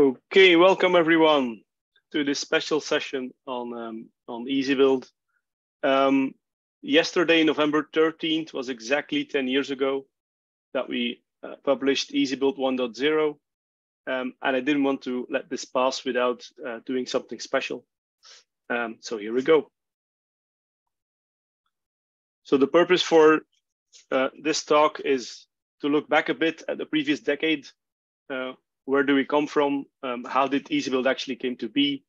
Okay, welcome everyone to this special session on um, on EasyBuild. Um, yesterday, November 13th, was exactly 10 years ago that we uh, published EasyBuild 1.0. Um, and I didn't want to let this pass without uh, doing something special. Um, so here we go. So the purpose for uh, this talk is to look back a bit at the previous decade uh, where do we come from? Um, how did EasyBuild actually came to be?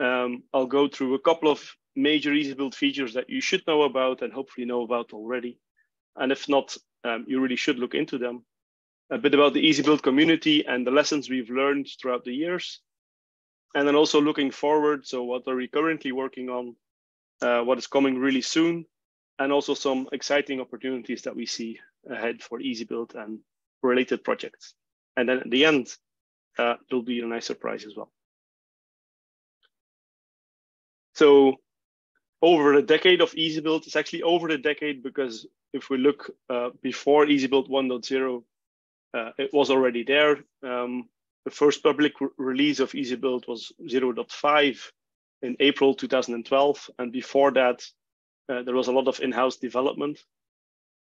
Um, I'll go through a couple of major EasyBuild features that you should know about and hopefully know about already. And if not, um, you really should look into them. A bit about the EasyBuild community and the lessons we've learned throughout the years. And then also looking forward. So what are we currently working on? Uh, what is coming really soon? And also some exciting opportunities that we see ahead for EasyBuild and related projects. And then at the end, uh, there'll be a nice surprise as well. So over a decade of EasyBuild, it's actually over the decade because if we look uh, before EasyBuild 1.0, uh, it was already there. Um, the first public re release of EasyBuild was 0.5 in April 2012. And before that, uh, there was a lot of in-house development.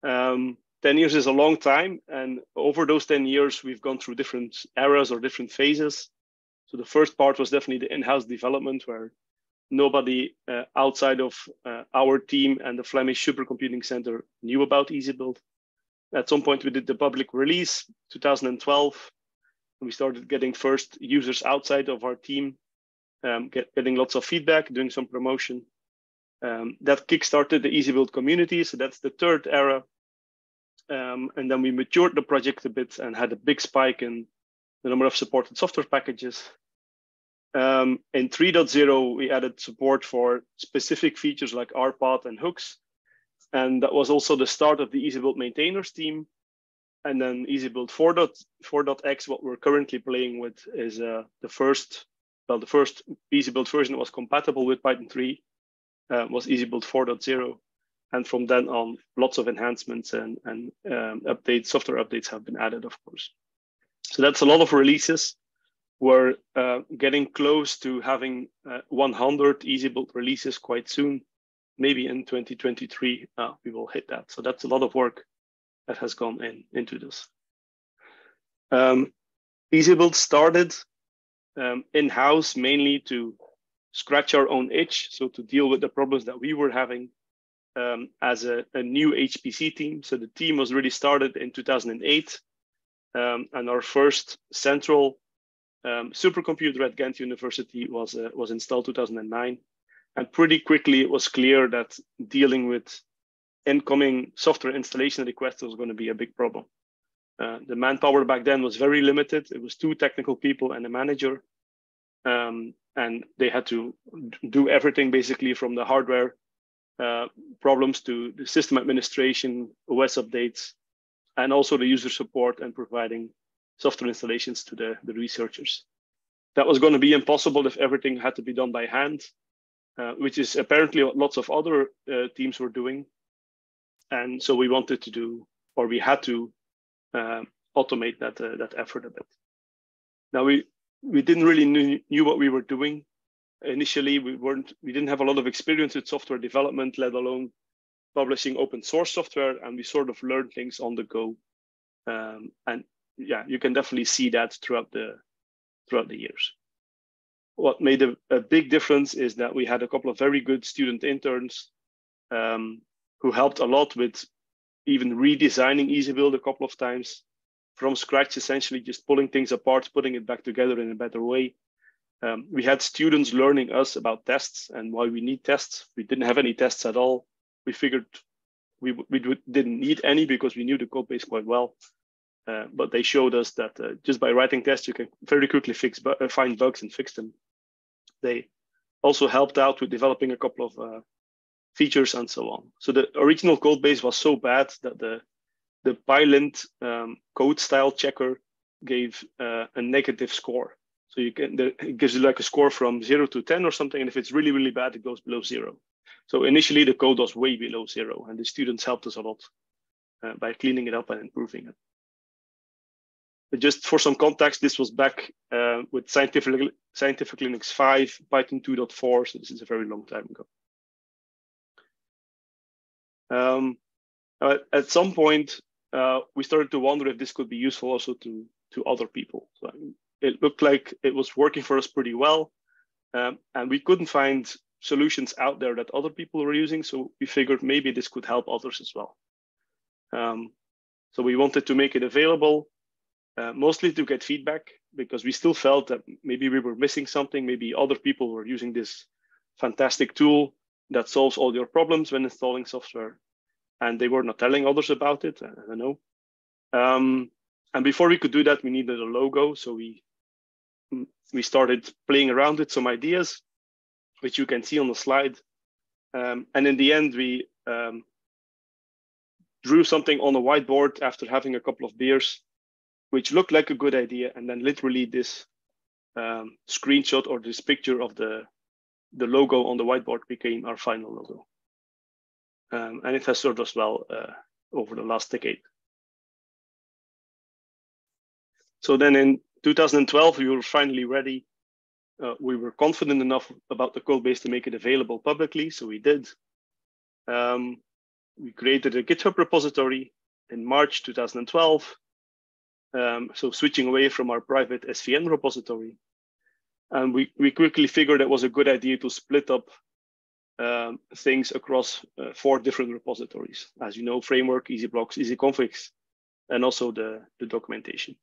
Um, 10 years is a long time. And over those 10 years, we've gone through different eras or different phases. So the first part was definitely the in-house development where nobody uh, outside of uh, our team and the Flemish Supercomputing Center knew about EasyBuild. At some point, we did the public release, 2012. We started getting first users outside of our team, um, get, getting lots of feedback, doing some promotion. Um, that kickstarted the EasyBuild community. So that's the third era um, and then we matured the project a bit and had a big spike in the number of supported software packages. Um, in 3.0, we added support for specific features like RPath and hooks. And that was also the start of the EasyBuild maintainers team. And then EasyBuild 4.x, what we're currently playing with is uh, the first, well, the first EasyBuild version that was compatible with Python 3 uh, was EasyBuild 4.0 and from then on, lots of enhancements and, and um, updates, software updates have been added, of course. So that's a lot of releases. We're uh, getting close to having uh, 100 EasyBuild releases quite soon. Maybe in 2023, uh, we will hit that. So that's a lot of work that has gone in into this. Um, EasyBuild started um, in-house mainly to scratch our own itch, so to deal with the problems that we were having um, as a, a, new HPC team. So the team was really started in 2008. Um, and our first central um, supercomputer at Ghent University was, uh, was installed 2009. And pretty quickly, it was clear that dealing with incoming software installation requests was going to be a big problem. Uh, the manpower back then was very limited. It was two technical people and a manager. Um, and they had to do everything basically from the hardware problems to the system administration, OS updates, and also the user support and providing software installations to the, the researchers. That was going to be impossible if everything had to be done by hand, uh, which is apparently what lots of other uh, teams were doing. And so we wanted to do, or we had to uh, automate that, uh, that effort a bit. Now we, we didn't really knew, knew what we were doing initially we weren't we didn't have a lot of experience with software development let alone publishing open source software and we sort of learned things on the go. Um, and yeah you can definitely see that throughout the throughout the years. What made a, a big difference is that we had a couple of very good student interns um, who helped a lot with even redesigning EasyBuild a couple of times. From scratch essentially just pulling things apart putting it back together in a better way um, we had students learning us about tests and why we need tests. We didn't have any tests at all. We figured we, we didn't need any because we knew the code base quite well. Uh, but they showed us that uh, just by writing tests, you can very quickly fix bu uh, find bugs and fix them. They also helped out with developing a couple of uh, features and so on. So the original code base was so bad that the the Pylint um, code style checker gave uh, a negative score. So you can it gives you like a score from zero to 10 or something. And if it's really, really bad, it goes below zero. So initially the code was way below zero and the students helped us a lot uh, by cleaning it up and improving it. But just for some context, this was back uh, with Scientific, Scientific Linux 5, Python 2.4, so this is a very long time ago. Um, at some point, uh, we started to wonder if this could be useful also to, to other people. So it looked like it was working for us pretty well, um, and we couldn't find solutions out there that other people were using, so we figured maybe this could help others as well. Um, so we wanted to make it available uh, mostly to get feedback because we still felt that maybe we were missing something. Maybe other people were using this fantastic tool that solves all your problems when installing software, and they were not telling others about it. I don't know. Um, and before we could do that, we needed a logo. So we we started playing around with some ideas, which you can see on the slide. Um, and in the end, we um, drew something on a whiteboard after having a couple of beers which looked like a good idea. And then literally this um, screenshot or this picture of the, the logo on the whiteboard became our final logo. Um, and it has served us well uh, over the last decade. So then in 2012, we were finally ready. Uh, we were confident enough about the code base to make it available publicly, so we did. Um, we created a GitHub repository in March 2012. Um, so switching away from our private SVN repository. And we, we quickly figured it was a good idea to split up um, things across uh, four different repositories. As you know, framework, EasyBlocks, EasyConfigs, and also the, the documentation.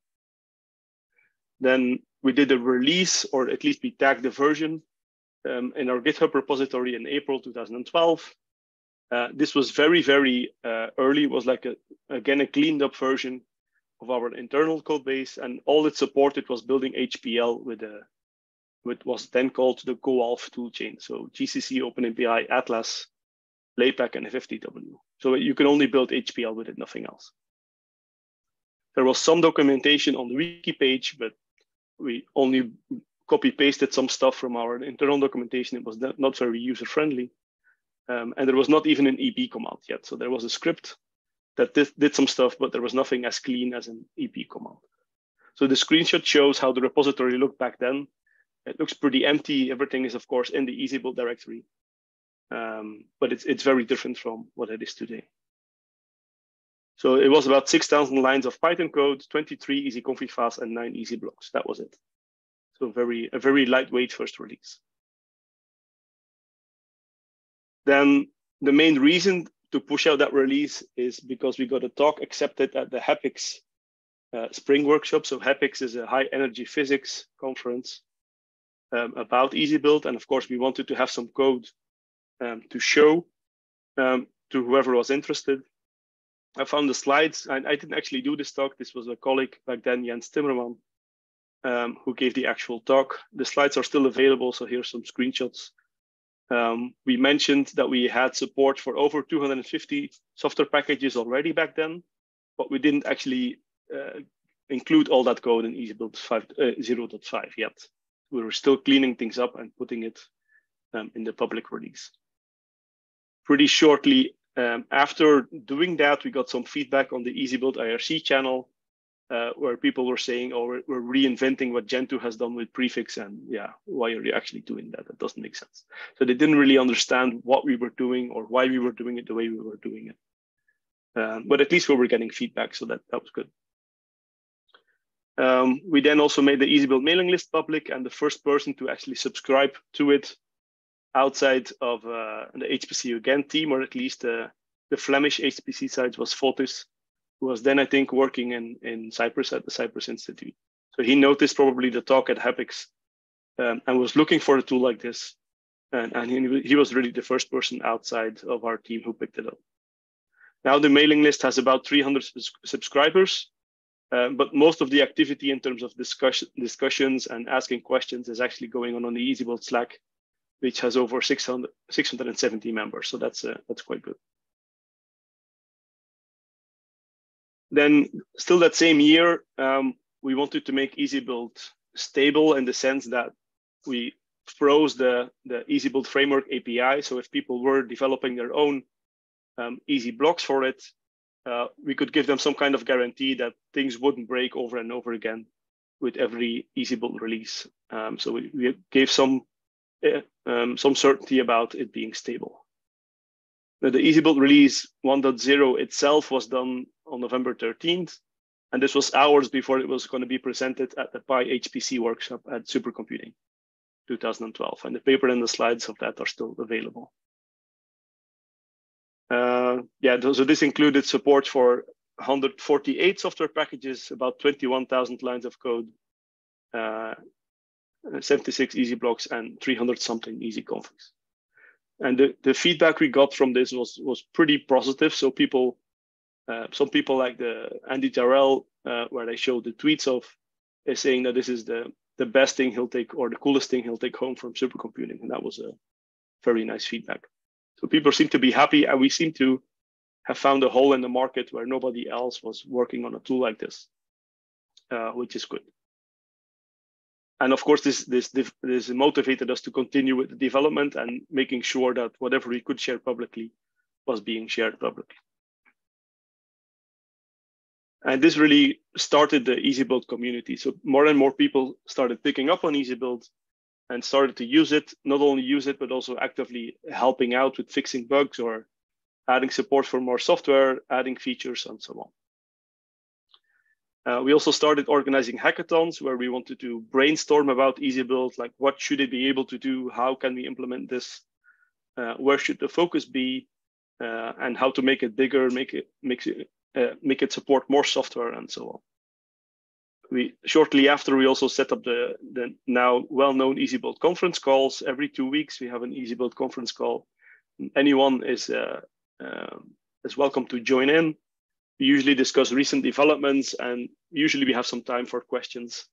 Then we did a release, or at least we tagged the version um, in our GitHub repository in April 2012. Uh, this was very, very uh, early. It was like, a, again, a cleaned up version of our internal code base, and all it supported was building HPL with a with was then called the GoAlf toolchain. So GCC, OpenMPI, Atlas, LAPACK, and FFTW. So you can only build HPL with it, nothing else. There was some documentation on the wiki page, but we only copy pasted some stuff from our internal documentation. It was not very user friendly. Um, and there was not even an EB command yet. So there was a script that did, did some stuff, but there was nothing as clean as an EB command. So the screenshot shows how the repository looked back then. It looks pretty empty. Everything is, of course, in the EasyBuild directory, um, but it's, it's very different from what it is today. So it was about 6,000 lines of Python code, 23 easy config files, and nine easy blocks. That was it. So very a very lightweight first release. Then the main reason to push out that release is because we got a talk accepted at the HEPiX uh, spring workshop. So HEPiX is a high energy physics conference um, about EasyBuild. And of course, we wanted to have some code um, to show um, to whoever was interested. I found the slides. I, I, didn't actually do this talk. This was a colleague back then, Jens Timmerman, um, who gave the actual talk. The slides are still available. So here's some screenshots um, we mentioned that we had support for over 250 software packages already back then, but we didn't actually uh, include all that code in EasyBuild 5, uh, 0.5 yet. We were still cleaning things up and putting it um, in the public release. Pretty shortly um, after doing that, we got some feedback on the EasyBuild IRC channel uh, where people were saying, "Oh, we're, we're, reinventing what Gentoo has done with prefix," and yeah, why are you actually doing that? That doesn't make sense. So they didn't really understand what we were doing or why we were doing it the way we were doing it. Um, but at least we were getting feedback, so that that was good. Um, we then also made the EasyBuild mailing list public, and the first person to actually subscribe to it outside of uh, the HPC UGent team, or at least uh, the Flemish HPC side, was Fotis who was then, I think, working in, in Cyprus at the Cyprus Institute. So he noticed probably the talk at HEPiX um, and was looking for a tool like this. And, and he, he was really the first person outside of our team who picked it up. Now the mailing list has about 300 subscribers, um, but most of the activity in terms of discussion, discussions and asking questions is actually going on on the EasyBuild Slack, which has over 600, 670 members. So that's, uh, that's quite good. Then still that same year, um, we wanted to make EasyBuild stable in the sense that we froze the, the EasyBuild framework API. So if people were developing their own um, easy blocks for it, uh, we could give them some kind of guarantee that things wouldn't break over and over again with every EasyBuild release. Um, so we, we, gave some um, some certainty about it being stable. Now, the EasyBuild release 1.0 itself was done on November 13th, and this was hours before it was going to be presented at the PyHPC workshop at Supercomputing 2012. And the paper and the slides of that are still available. Uh, yeah, so this included support for 148 software packages, about 21,000 lines of code, uh, 76 easy blocks, and 300 something easy configs. And the, the feedback we got from this was was pretty positive. So people, uh, some people like the Andy Tyrrell, uh, where they showed the tweets of, is saying that this is the the best thing he'll take or the coolest thing he'll take home from supercomputing, and that was a very nice feedback. So people seem to be happy, and we seem to have found a hole in the market where nobody else was working on a tool like this, uh, which is good. And of course, this, this, this motivated us to continue with the development and making sure that whatever we could share publicly was being shared publicly. And this really started the EasyBuild community. So more and more people started picking up on EasyBuild and started to use it, not only use it, but also actively helping out with fixing bugs or adding support for more software, adding features, and so on. Uh, we also started organizing hackathons where we wanted to brainstorm about EasyBuild, like what should it be able to do? How can we implement this? Uh, where should the focus be? Uh, and how to make it bigger, make it, make it, uh, make it support more software and so on. We shortly after we also set up the, the now well-known EasyBuild conference calls. Every two weeks we have an EasyBuild conference call. Anyone is uh, um, is welcome to join in. We usually discuss recent developments and usually we have some time for questions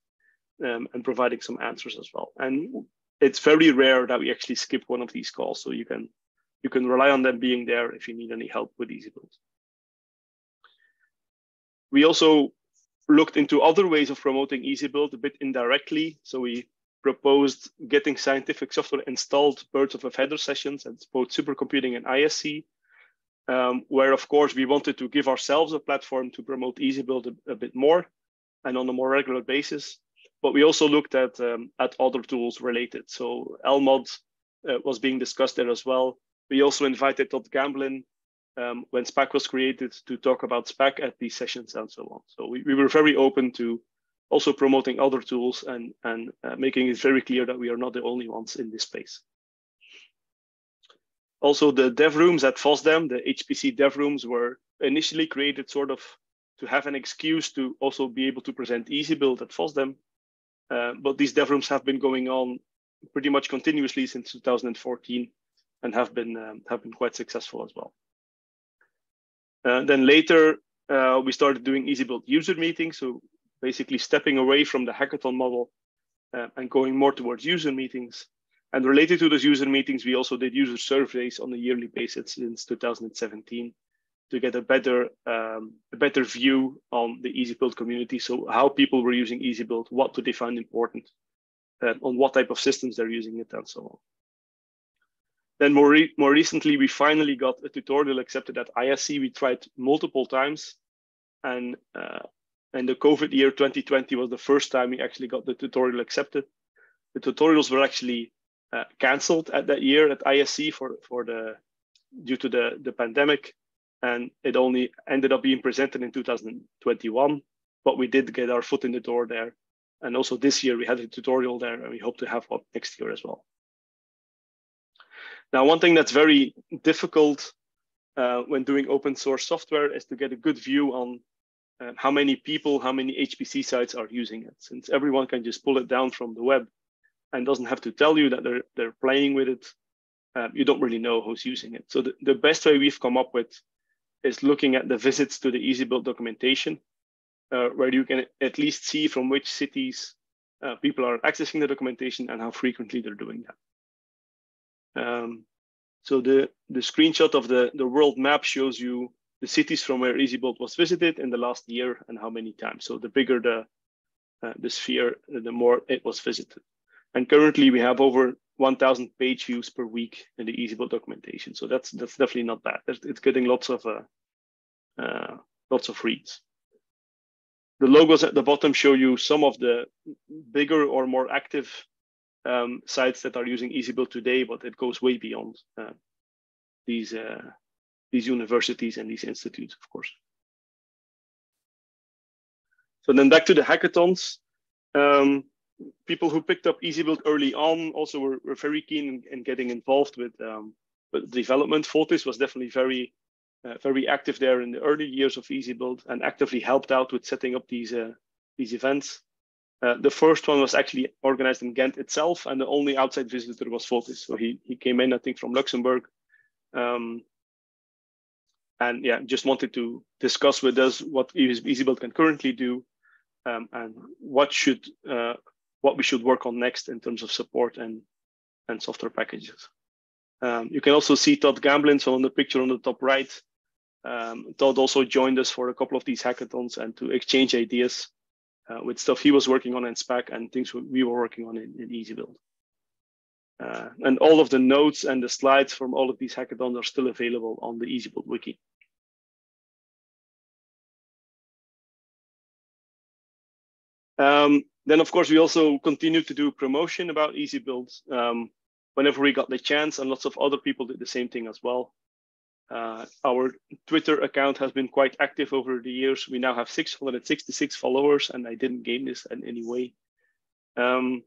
um, and providing some answers as well. And it's very rare that we actually skip one of these calls. So you can you can rely on them being there if you need any help with EasyBuild. We also looked into other ways of promoting EasyBuild a bit indirectly. So we proposed getting scientific software installed birds of a feather sessions at both supercomputing and ISC um, where of course we wanted to give ourselves a platform to promote EasyBuild a, a bit more and on a more regular basis. But we also looked at um, at other tools related. So LMOD uh, was being discussed there as well. We also invited Todd Gamblin um, when Spack was created to talk about Spack at these sessions and so on. So we, we were very open to also promoting other tools and, and uh, making it very clear that we are not the only ones in this space. Also, the dev rooms at FOSDEM, the HPC dev rooms, were initially created sort of to have an excuse to also be able to present EasyBuild at FOSDEM. Uh, but these dev rooms have been going on pretty much continuously since 2014 and have been um, have been quite successful as well. Uh, then later, uh, we started doing EasyBuild user meetings. So basically stepping away from the hackathon model uh, and going more towards user meetings. And related to those user meetings, we also did user surveys on a yearly basis since 2017 to get a better um, a better view on the EasyBuild community. So how people were using EasyBuild, what do they find important, uh, on what type of systems they're using it, and so on. Then more, re more recently, we finally got a tutorial accepted at ISC. We tried multiple times, and uh, and the COVID year 2020 was the first time we actually got the tutorial accepted. The tutorials were actually uh, cancelled at that year at ISC for for the due to the the pandemic, and it only ended up being presented in 2021. But we did get our foot in the door there, and also this year we had a tutorial there, and we hope to have one next year as well. Now, one thing that's very difficult uh, when doing open source software is to get a good view on uh, how many people, how many HPC sites are using it, since everyone can just pull it down from the web and doesn't have to tell you that they're they're playing with it, um, you don't really know who's using it. So the, the best way we've come up with is looking at the visits to the EasyBuild documentation, uh, where you can at least see from which cities uh, people are accessing the documentation and how frequently they're doing that. Um, so the, the screenshot of the, the world map shows you the cities from where EasyBuild was visited in the last year and how many times. So the bigger the, uh, the sphere, the more it was visited. And currently we have over 1000 page views per week in the EasyBuild documentation. So that's that's definitely not bad. It's getting lots of uh, uh, lots of reads. The logos at the bottom show you some of the bigger or more active um, sites that are using EasyBuild today, but it goes way beyond uh, these uh, these universities and these institutes, of course. So then back to the hackathons. Um, people who picked up EasyBuild early on also were, were very keen in, in getting involved with, um, with development. Fotis was definitely very, uh, very active there in the early years of EasyBuild and actively helped out with setting up these, uh, these events. Uh, the first one was actually organized in Ghent itself, and the only outside visitor was Fotis. So he, he came in, I think, from Luxembourg. Um, and yeah, just wanted to discuss with us what EasyBuild can currently do um, and what should uh, what we should work on next in terms of support and, and software packages. Um, you can also see Todd Gamblin, so on the picture on the top right, um, Todd also joined us for a couple of these hackathons and to exchange ideas uh, with stuff he was working on in Spack and things we were working on in, in EasyBuild. Uh, and all of the notes and the slides from all of these hackathons are still available on the EasyBuild wiki. Um, then, of course, we also continued to do promotion about EasyBuild um, whenever we got the chance, and lots of other people did the same thing as well. Uh, our Twitter account has been quite active over the years. We now have 666 followers, and I didn't gain this in any way. Um,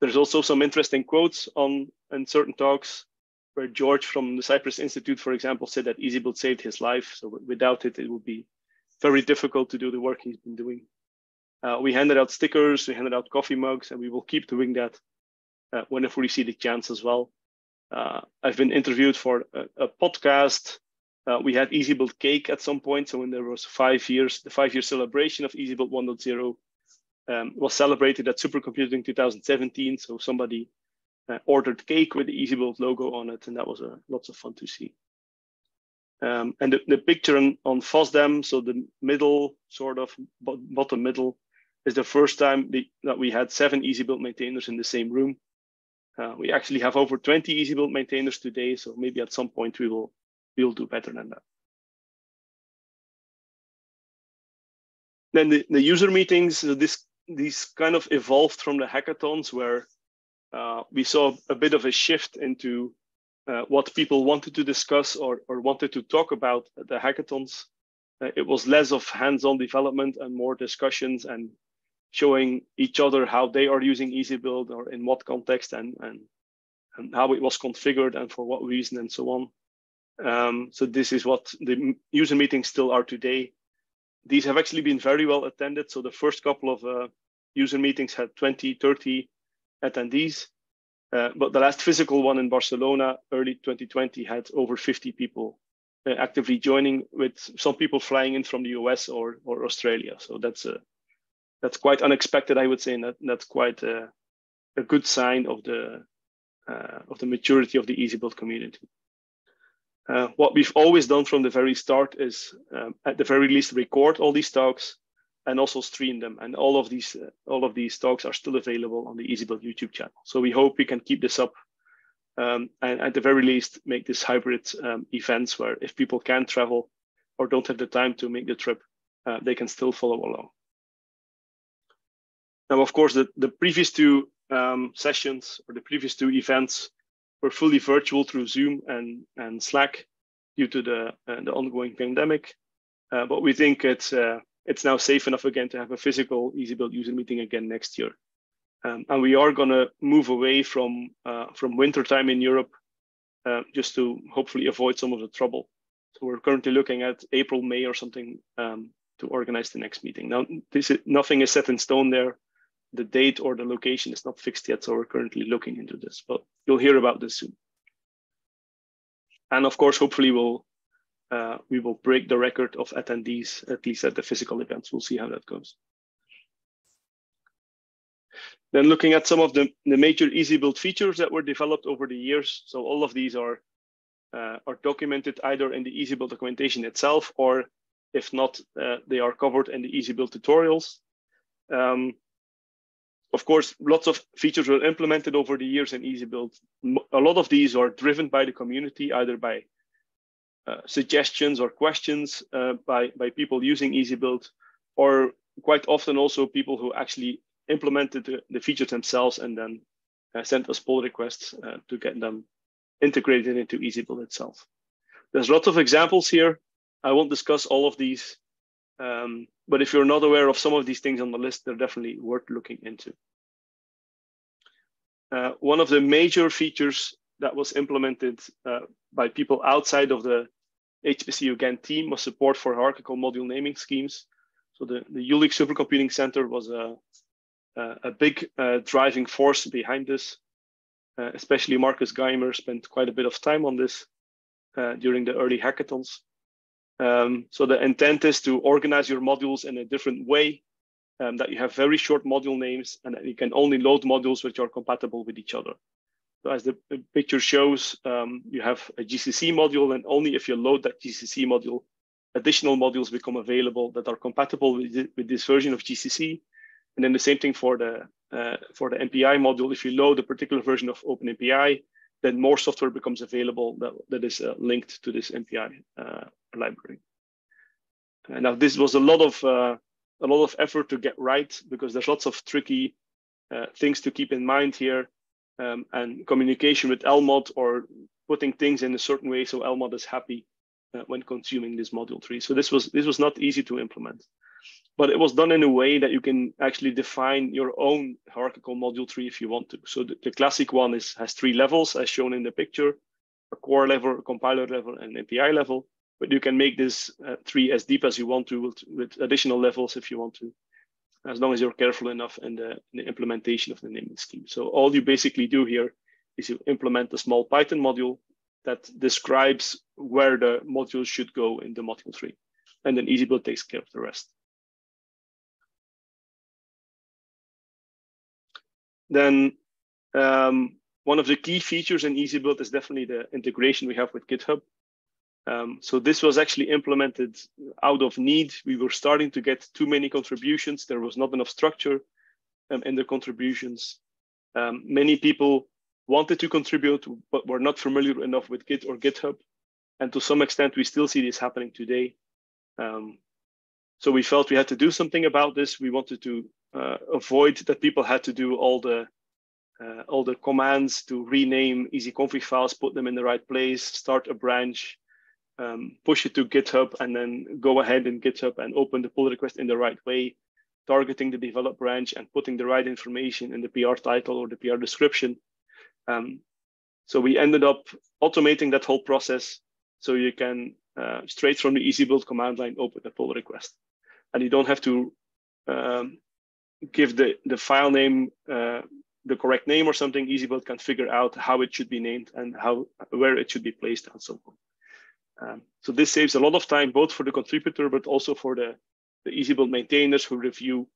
there's also some interesting quotes on in certain talks where George from the Cyprus Institute, for example, said that EasyBuild saved his life. So without it, it would be very difficult to do the work he's been doing. Uh, we handed out stickers, we handed out coffee mugs, and we will keep doing that uh, whenever we see the chance as well. Uh, I've been interviewed for a, a podcast. Uh, we had EasyBuild Cake at some point. So when there was five years, the five year celebration of EasyBuild 1.0 um, was celebrated at Supercomputing 2017. So somebody uh, ordered cake with the EasyBuild logo on it, and that was uh, lots of fun to see. Um, and the, the picture on, on FOSDEM, so the middle, sort of bottom middle, is the first time that we had seven EasyBuild maintainers in the same room. Uh, we actually have over 20 EasyBuild maintainers today, so maybe at some point we will we will do better than that. Then the, the user meetings, this these kind of evolved from the hackathons where uh, we saw a bit of a shift into uh, what people wanted to discuss or, or wanted to talk about at the hackathons. Uh, it was less of hands-on development and more discussions and showing each other how they are using EasyBuild or in what context and, and, and how it was configured and for what reason and so on. Um, so this is what the user meetings still are today. These have actually been very well attended. So the first couple of uh, user meetings had 20, 30 attendees. Uh, but the last physical one in Barcelona, early 2020, had over 50 people uh, actively joining, with some people flying in from the US or, or Australia. So that's a that's quite unexpected, I would say, and that, that's quite a, a good sign of the uh, of the maturity of the EasyBuild community. Uh, what we've always done from the very start is, um, at the very least, record all these talks and also stream them. And all of these uh, all of these talks are still available on the EasyBuild YouTube channel. So we hope we can keep this up, um, and at the very least, make this hybrid um, events where if people can't travel or don't have the time to make the trip, uh, they can still follow along. Now, of course, the, the previous two um, sessions or the previous two events were fully virtual through Zoom and, and Slack due to the, uh, the ongoing pandemic. Uh, but we think it's, uh, it's now safe enough again to have a physical EasyBuild user meeting again next year. Um, and we are going to move away from, uh, from winter time in Europe uh, just to hopefully avoid some of the trouble. So we're currently looking at April, May or something um, to organize the next meeting. Now, this is, nothing is set in stone there the date or the location is not fixed yet, so we're currently looking into this, but you'll hear about this soon. And of course, hopefully we'll uh, we will break the record of attendees, at least at the physical events. We'll see how that goes. Then looking at some of the, the major EasyBuild features that were developed over the years. So all of these are, uh, are documented either in the EasyBuild documentation itself, or if not, uh, they are covered in the EasyBuild tutorials. Um, of course, lots of features were implemented over the years in EasyBuild. A lot of these are driven by the community, either by uh, suggestions or questions uh, by, by people using EasyBuild, or quite often also people who actually implemented the, the features themselves and then uh, sent us pull requests uh, to get them integrated into EasyBuild itself. There's lots of examples here. I won't discuss all of these, um, but if you're not aware of some of these things on the list, they're definitely worth looking into. Uh, one of the major features that was implemented uh, by people outside of the HPC Ghent team was support for hierarchical module naming schemes. So the, the Jülich Supercomputing Center was a, a, a big uh, driving force behind this. Uh, especially Markus Geimer spent quite a bit of time on this uh, during the early hackathons. Um, so the intent is to organize your modules in a different way, um, that you have very short module names and that you can only load modules which are compatible with each other. So as the picture shows, um, you have a GCC module and only if you load that GCC module, additional modules become available that are compatible with, with this version of GCC. And then the same thing for the, uh, for the MPI module. If you load a particular version of OpenMPI, then more software becomes available that, that is uh, linked to this MPI uh, library. Now, this was a lot of uh, a lot of effort to get right because there's lots of tricky uh, things to keep in mind here um, and communication with LMOD or putting things in a certain way so LMOD is happy uh, when consuming this module tree. So this was this was not easy to implement, but it was done in a way that you can actually define your own hierarchical module tree if you want to. So the, the classic one is has three levels as shown in the picture, a core level, a compiler level, and an MPI level. But you can make this uh, tree as deep as you want to with, with additional levels if you want to as long as you're careful enough in the, in the, implementation of the naming scheme. So all you basically do here is you implement a small Python module that describes where the modules should go in the module tree. And then EasyBuild takes care of the rest. Then um, one of the key features in EasyBuild is definitely the integration we have with GitHub. Um, so this was actually implemented out of need. We were starting to get too many contributions. There was not enough structure um, in the contributions. Um, many people wanted to contribute, but were not familiar enough with Git or GitHub. And to some extent, we still see this happening today. Um, so we felt we had to do something about this. We wanted to uh, avoid that people had to do all the uh, all the commands to rename easy config files, put them in the right place, start a branch, um, push it to GitHub and then go ahead in GitHub and open the pull request in the right way, targeting the develop branch and putting the right information in the PR title or the PR description. Um, so we ended up automating that whole process so you can uh, straight from the EasyBuild command line open the pull request. And you don't have to um, give the, the file name uh, the correct name or something. EasyBuild can figure out how it should be named and how where it should be placed and so on. Um, so this saves a lot of time, both for the contributor, but also for the, the EasyBuild maintainers who review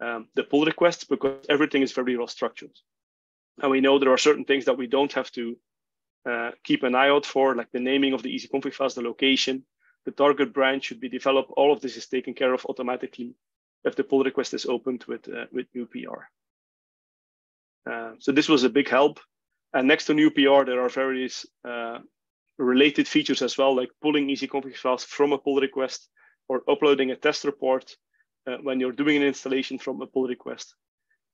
um, the pull requests because everything is very well structured. And we know there are certain things that we don't have to uh, keep an eye out for, like the naming of the easyconfig files, the location, the target branch should be developed. All of this is taken care of automatically if the pull request is opened with, uh, with new PR. Uh, so this was a big help. And next to new PR, there are various uh, related features as well, like pulling easyconfig files from a pull request or uploading a test report uh, when you're doing an installation from a pull request,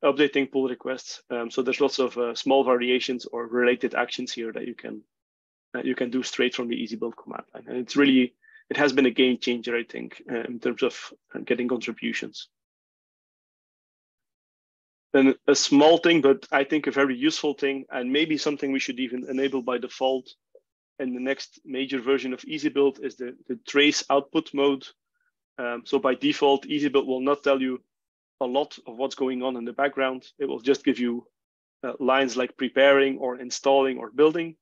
updating pull requests. Um, so there's lots of uh, small variations or related actions here that you can you can do straight from the EasyBuild command line. And it's really, it has been a game changer, I think, uh, in terms of uh, getting contributions. And a small thing, but I think a very useful thing, and maybe something we should even enable by default and the next major version of EasyBuild is the, the trace output mode. Um, so by default, EasyBuild will not tell you a lot of what's going on in the background. It will just give you uh, lines like preparing or installing or building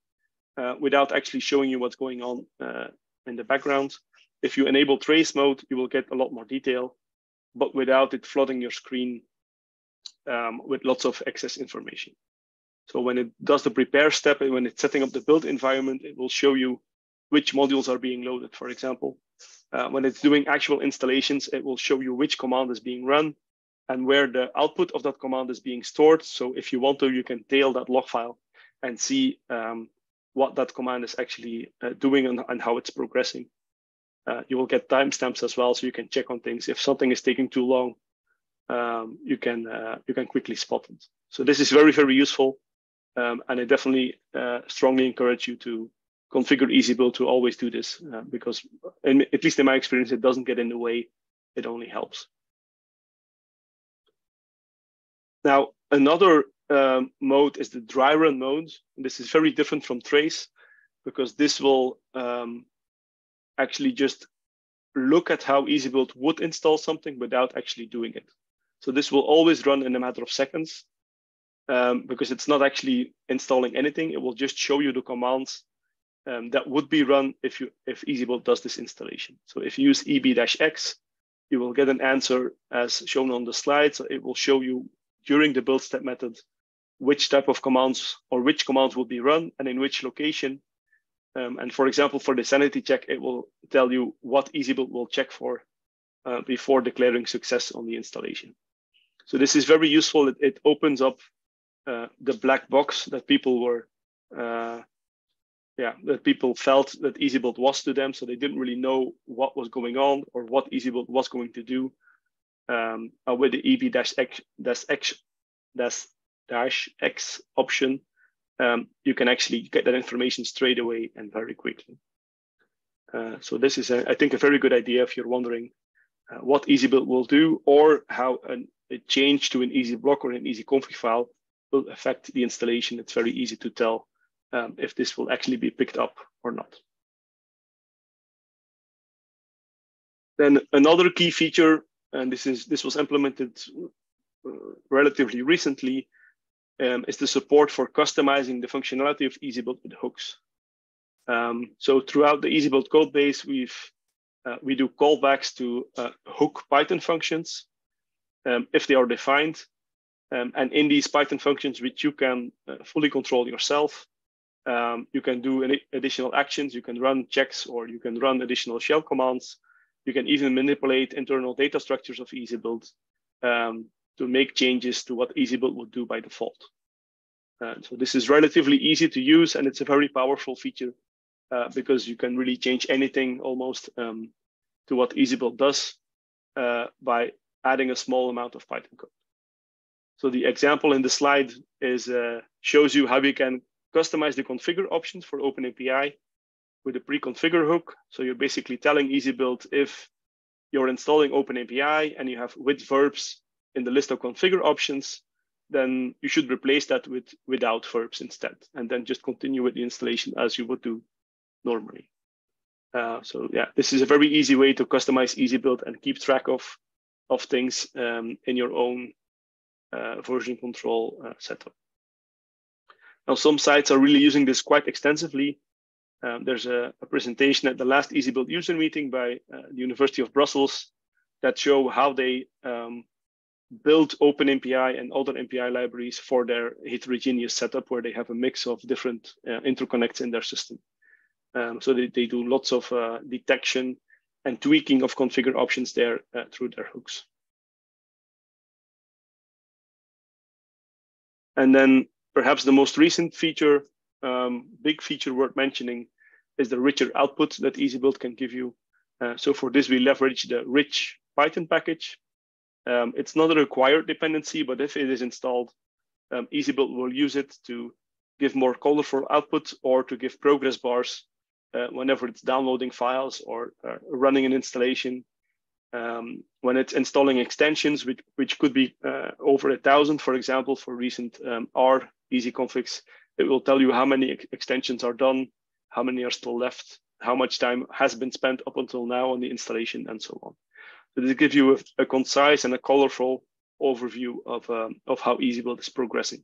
uh, without actually showing you what's going on uh, in the background. If you enable trace mode, you will get a lot more detail, but without it flooding your screen um, with lots of excess information. So when it does the prepare step and when it's setting up the build environment, it will show you which modules are being loaded, for example. Uh, when it's doing actual installations, it will show you which command is being run and where the output of that command is being stored. So if you want to, you can tail that log file and see um, what that command is actually uh, doing and, and, how it's progressing. Uh, you will get timestamps as well, so you can check on things. If something is taking too long, um, you can uh, you can quickly spot it. So this is very very useful, um, and I definitely uh, strongly encourage you to configure EasyBuild to always do this uh, because, in, at least in my experience, it doesn't get in the way. It only helps. Now another um, mode is the dry run mode. This is very different from trace because this will um, actually just look at how EasyBuild would install something without actually doing it. So this will always run in a matter of seconds um, because it's not actually installing anything. It will just show you the commands um, that would be run if you if EasyBuild does this installation. So if you use eb-x, you will get an answer as shown on the slide. So it will show you during the build step method which type of commands or which commands will be run and in which location. Um, and for example, for the sanity check, it will tell you what EasyBuild will check for uh, before declaring success on the installation. So this is very useful. It, it opens up the black box that people were, uh, yeah, that people felt that EasyBuild was to them. So they didn't really know what was going on or what EasyBuild was going to do. Um, with the eb-x dash X option, um, you can actually get that information straight away and very quickly. Uh, so this is, a, I think, a very good idea if you're wondering uh, what EasyBuild will do or how an, a change to an easy block or an easy config file will affect the installation. It's very easy to tell um, if this will actually be picked up or not. Then another key feature, and this is this was implemented uh, relatively recently, um, is the support for customizing the functionality of EasyBuild with hooks. Um, so throughout the EasyBuild code base, we've uh, we do callbacks to uh, hook Python functions um, if they are defined. Um, and in these Python functions, which you can uh, fully control yourself, um, you can do any additional actions, you can run checks, or you can run additional shell commands. You can even manipulate internal data structures of EasyBuild um, to make changes to what EasyBuild would do by default. Uh, so this is relatively easy to use and it's a very powerful feature uh, because you can really change anything almost um, to what EasyBuild does uh, by adding a small amount of Python code. So the example in the slide is uh, shows you how you can customize the configure options for OpenMPI with a pre-configure hook. So you're basically telling EasyBuild if you're installing OpenMPI and you have with verbs in the list of configure options, then you should replace that with without verbs instead, and then just continue with the installation as you would do normally. Uh, so yeah, this is a very easy way to customize EasyBuild and keep track of of things um, in your own version control uh, setup. Now, some sites are really using this quite extensively. Um, there's a, a, presentation at the last EasyBuild user meeting by uh, the University of Brussels that show how they um, build OpenMPI and other MPI libraries for their heterogeneous setup where they have a mix of different uh, interconnects in their system. Um, so they, they do lots of uh, detection and tweaking of configure options there uh, through their hooks. And then perhaps the most recent feature, um, big feature worth mentioning, is the richer output that EasyBuild can give you. Uh, so for this, we leverage the rich Python package um, it's not a required dependency, but if it is installed, um, EasyBuild will use it to give more colorful output or to give progress bars uh, whenever it's downloading files or uh, running an installation. Um, when it's installing extensions, which, which could be uh, over a thousand, for example, for recent um, R easy configs, it will tell you how many ex extensions are done, how many are still left, how much time has been spent up until now on the installation, and so on. So this gives you a, a, concise and a colorful overview of, um, of how EasyBuild is progressing.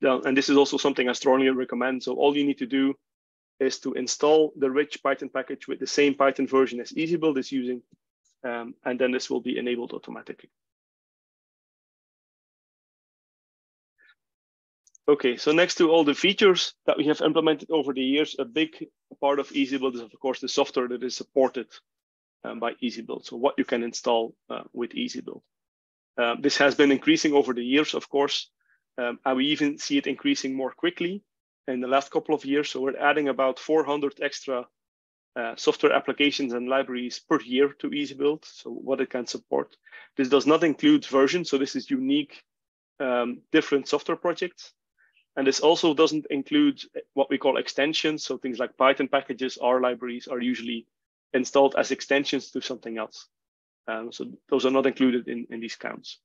Yeah, and this is also something I strongly recommend. So all you need to do is to install the rich Python package with the same Python version as EasyBuild is using, um, and then this will be enabled automatically. Okay, so next to all the features that we have implemented over the years, a big part of EasyBuild is of course the software that is supported um, by EasyBuild. So what you can install uh, with EasyBuild. Uh, this has been increasing over the years, of course, um, and we even see it increasing more quickly in the last couple of years. So we're adding about 400 extra uh, software applications and libraries per year to EasyBuild, so what it can support. This does not include versions. so this is unique, um, different software projects. And this also doesn't include what we call extensions, so things like Python packages, R libraries are usually installed as extensions to something else. Um, so those are not included in, in these counts.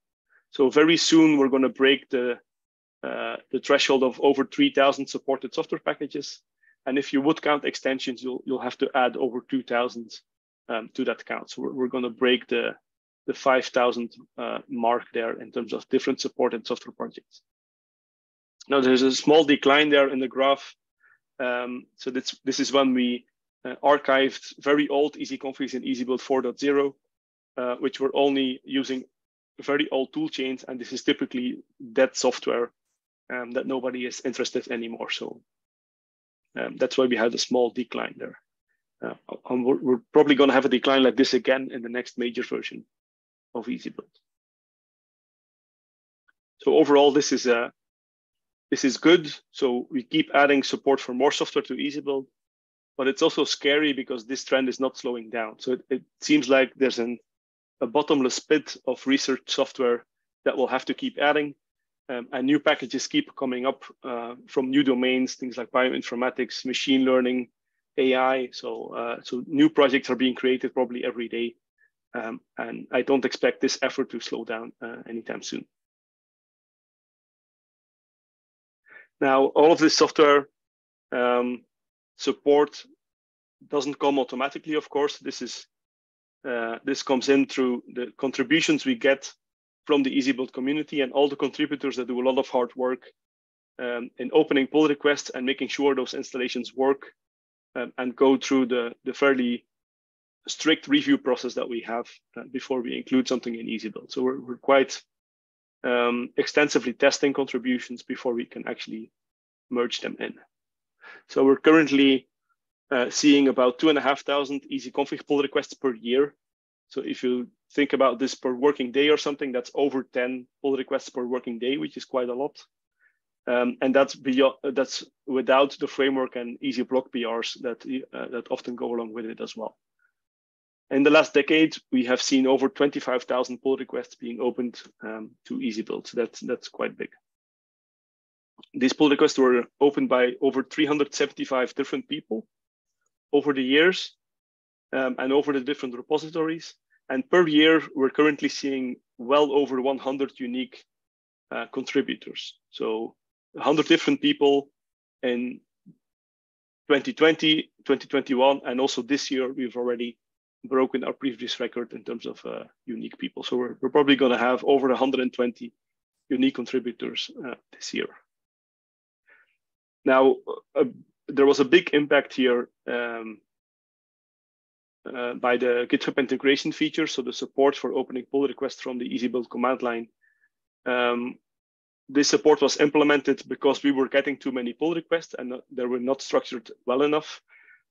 So very soon we're going to break the uh, the threshold of over 3,000 supported software packages. And if you would count extensions, you'll you'll have to add over 2,000 um, to that count. So we're, we're going to break the the 5,000 uh, mark there in terms of different supported software projects. Now there's a small decline there in the graph. Um, so this this is when we uh, archived very old EasyConfigs and EasyBuild 4.0, uh, which were only using very old tool chains, and this is typically dead software um, that nobody is interested anymore. So um, that's why we had a small decline there. Uh, and we're, we're probably going to have a decline like this again in the next major version of EasyBuild. So overall, this is a this is good. So we keep adding support for more software to EasyBuild, but it's also scary because this trend is not slowing down. So it, it seems like there's an, a bottomless pit of research software that we'll have to keep adding. Um, and new packages keep coming up uh, from new domains, things like bioinformatics, machine learning, AI. So, uh, so new projects are being created probably every day. Um, and I don't expect this effort to slow down uh, anytime soon. Now, all of this software um, support doesn't come automatically, of course. This is uh, this comes in through the contributions we get from the EasyBuild community and all the contributors that do a lot of hard work um, in opening pull requests and making sure those installations work um, and go through the, the fairly strict review process that we have uh, before we include something in EasyBuild. So we're, we're quite um, extensively testing contributions before we can actually merge them in. So we're currently uh, seeing about two and a half thousand easy config pull requests per year. So if you think about this per working day or something, that's over 10 pull requests per working day, which is quite a lot. Um, and that's beyond, that's without the framework and easy block PRs that, uh, that often go along with it as well. In the last decade, we have seen over 25,000 pull requests being opened um, to EasyBuild. So that's, that's quite big. These pull requests were opened by over 375 different people over the years um, and over the different repositories. And per year, we're currently seeing well over 100 unique uh, contributors. So 100 different people in 2020, 2021, and also this year, we've already broken our previous record in terms of uh, unique people. So we're, we're probably going to have over 120 unique contributors uh, this year. Now, uh, there was a big impact here um, uh, by the GitHub integration feature, so the support for opening pull requests from the EasyBuild command line. Um, this support was implemented because we were getting too many pull requests and they were not structured well enough.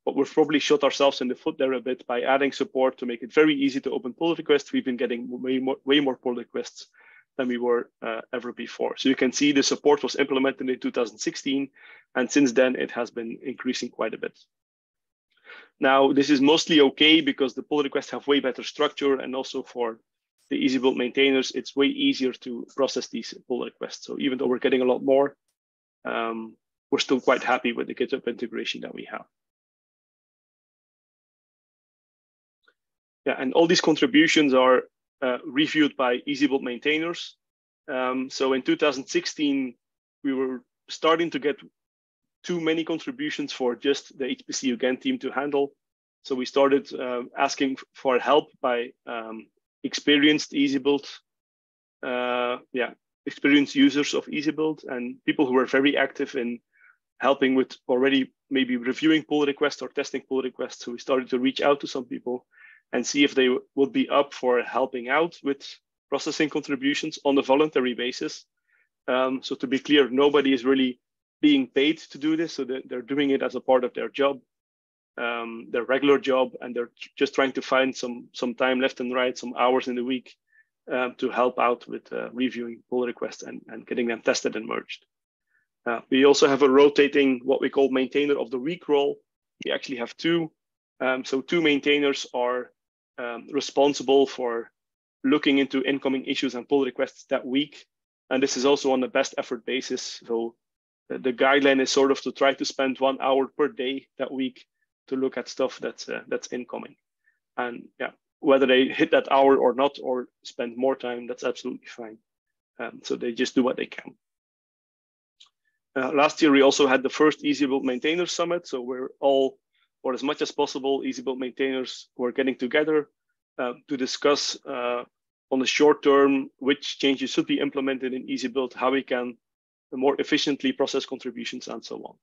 But we've probably shot ourselves in the foot there a bit by adding support to make it very easy to open pull requests. We've been getting way more, way more pull requests than we were uh, ever before. So you can see the support was implemented in 2016, and since then it has been increasing quite a bit. Now, this is mostly okay because the pull requests have way better structure and also for the EasyBuild maintainers, it's way easier to process these pull requests. So even though we're getting a lot more, um, we're still quite happy with the GitHub integration that we have. Yeah, and all these contributions are uh, reviewed by EasyBuild maintainers. Um, so in 2016, we were starting to get too many contributions for just the HPC UGent team to handle. So we started uh, asking for help by um, experienced EasyBuild, uh, yeah, experienced users of EasyBuild and people who were very active in helping with already maybe reviewing pull requests or testing pull requests. So we started to reach out to some people and see if they would be up for helping out with processing contributions on a voluntary basis. Um, so to be clear, nobody is really being paid to do this. So they're doing it as a part of their job, um, their regular job, and they're just trying to find some, some time left and right, some hours in the week um, to help out with uh, reviewing pull requests and, and getting them tested and merged. Uh, we also have a rotating, what we call maintainer of the week role. We actually have two. Um, so two maintainers are um, responsible for looking into incoming issues and pull requests that week. And this is also on the best effort basis. So the guideline is sort of to try to spend one hour per day that week to look at stuff that's uh, that's incoming. And yeah, whether they hit that hour or not, or spend more time, that's absolutely fine. Um, so they just do what they can. Uh, last year, we also had the first EasyBuild Maintainers Summit. So we're all, or as much as possible, EasyBuild maintainers were getting together uh, to discuss uh, on the short term which changes should be implemented in EasyBuild, how we can more efficiently process contributions, and so on.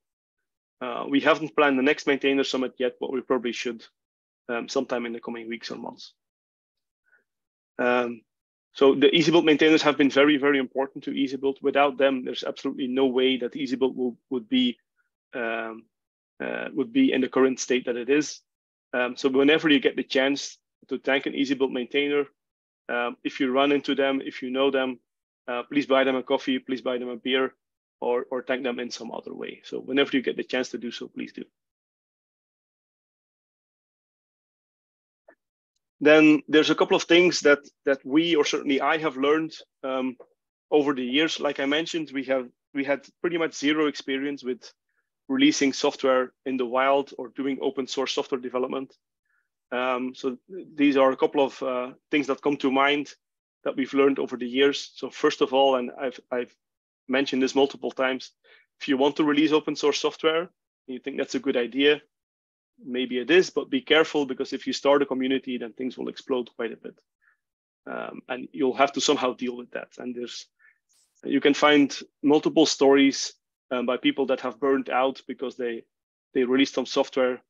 Uh, we haven't planned the next maintainer summit yet, but we probably should um, sometime in the coming weeks or months. Um, so the EasyBuild maintainers have been very, very important to EasyBuild. Without them, there's absolutely no way that EasyBuild will, would be um, uh, would be in the current state that it is. Um, so whenever you get the chance to thank an EasyBuild maintainer, um, if you run into them, if you know them, uh, please buy them a coffee, please buy them a beer, or or thank them in some other way. So whenever you get the chance to do so, please do. Then there's a couple of things that that we or certainly I have learned um, over the years. Like I mentioned, we have we had pretty much zero experience with releasing software in the wild or doing open source software development. Um, so these are a couple of uh, things that come to mind that we've learned over the years. So first of all, and I've I've mentioned this multiple times, if you want to release open source software, you think that's a good idea, maybe it is, but be careful because if you start a community, then things will explode quite a bit. Um, and you'll have to somehow deal with that. And there's, you can find multiple stories um, by people that have burned out because they, they released some software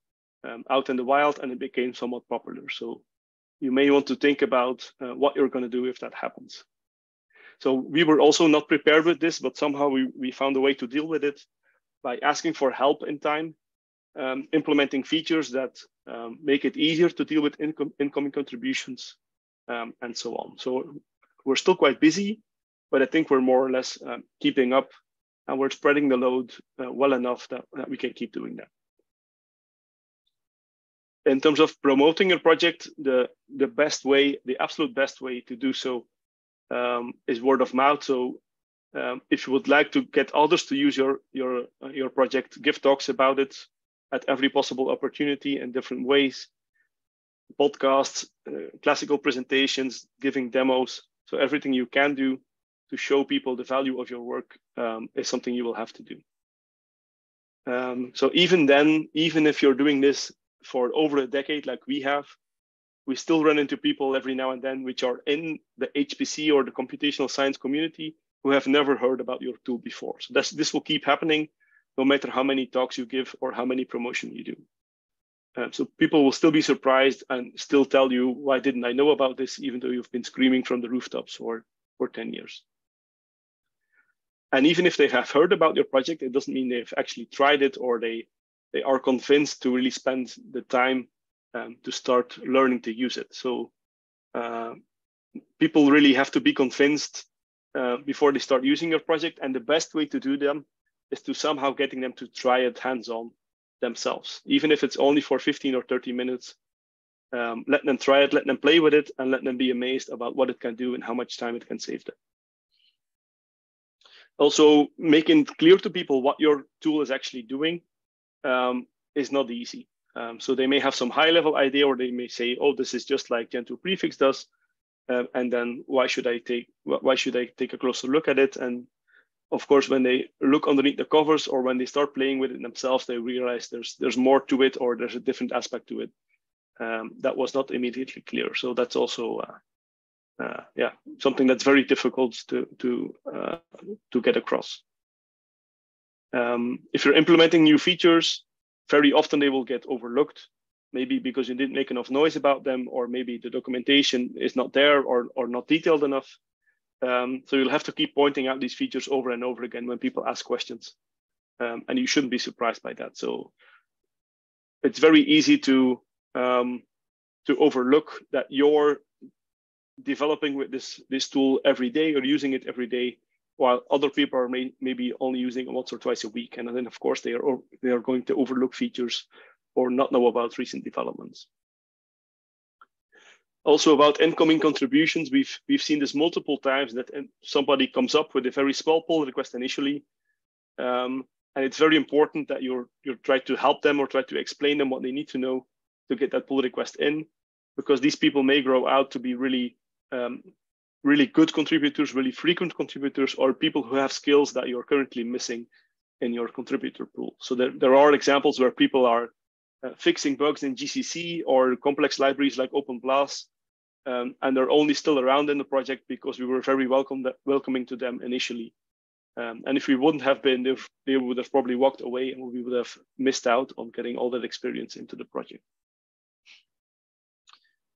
um, out in the wild and it became somewhat popular. So you may want to think about uh, what you're going to do if that happens. So we were also not prepared with this, but somehow we, we found a way to deal with it by asking for help in time um, implementing features that um, make it easier to deal with incoming contributions um, and so on. So we're still quite busy, but I think we're more or less um, keeping up and we're spreading the load uh, well enough that, that we can keep doing that. In terms of promoting your project, the, the best way, the absolute best way to do so um, is word of mouth. So um, if you would like to get others to use your your uh, your project, give talks about it, at every possible opportunity in different ways podcasts, uh, classical presentations, giving demos. So everything you can do to show people the value of your work um, is something you will have to do. Um, so even then, even if you're doing this for over a decade like we have, we still run into people every now and then which are in the HPC or the computational science community who have never heard about your tool before. So this will keep happening no matter how many talks you give or how many promotion you do. Uh, so people will still be surprised and still tell you, why didn't I know about this, even though you've been screaming from the rooftops for, for 10 years. And even if they have heard about your project, it doesn't mean they've actually tried it or they, they are convinced to really spend the time um, to start learning to use it. So uh, people really have to be convinced uh, before they start using your project. And the best way to do them is to somehow getting them to try it hands-on themselves, even if it's only for 15 or 30 minutes. Um, let them try it, let them play with it, and let them be amazed about what it can do and how much time it can save them. Also, making clear to people what your tool is actually doing um, is not easy. Um, so they may have some high-level idea, or they may say, "Oh, this is just like Gentoo prefix does," uh, and then why should I take why should I take a closer look at it and of course, when they look underneath the covers or when they start playing with it themselves, they realize there's there's more to it or there's a different aspect to it um, that was not immediately clear. So that's also uh, uh, yeah something that's very difficult to to uh, to get across. Um, if you're implementing new features, very often they will get overlooked, maybe because you didn't make enough noise about them, or maybe the documentation is not there or or not detailed enough. Um, so you'll have to keep pointing out these features over and over again when people ask questions. Um, and you shouldn't be surprised by that. So it's very easy to um, to overlook that you're developing with this this tool every day or using it every day, while other people are may, maybe only using it once or twice a week. And then of course they are, they are going to overlook features or not know about recent developments. Also about incoming contributions, we've we've seen this multiple times that somebody comes up with a very small pull request initially, um, and it's very important that you're you're try to help them or try to explain them what they need to know to get that pull request in, because these people may grow out to be really um, really good contributors, really frequent contributors, or people who have skills that you're currently missing in your contributor pool. So there, there are examples where people are uh, fixing bugs in GCC or complex libraries like OpenBLAS, um, and they're only still around in the project because we were very welcome welcoming to them initially. Um, and if we wouldn't have been, they would have probably walked away and we would have missed out on getting all that experience into the project.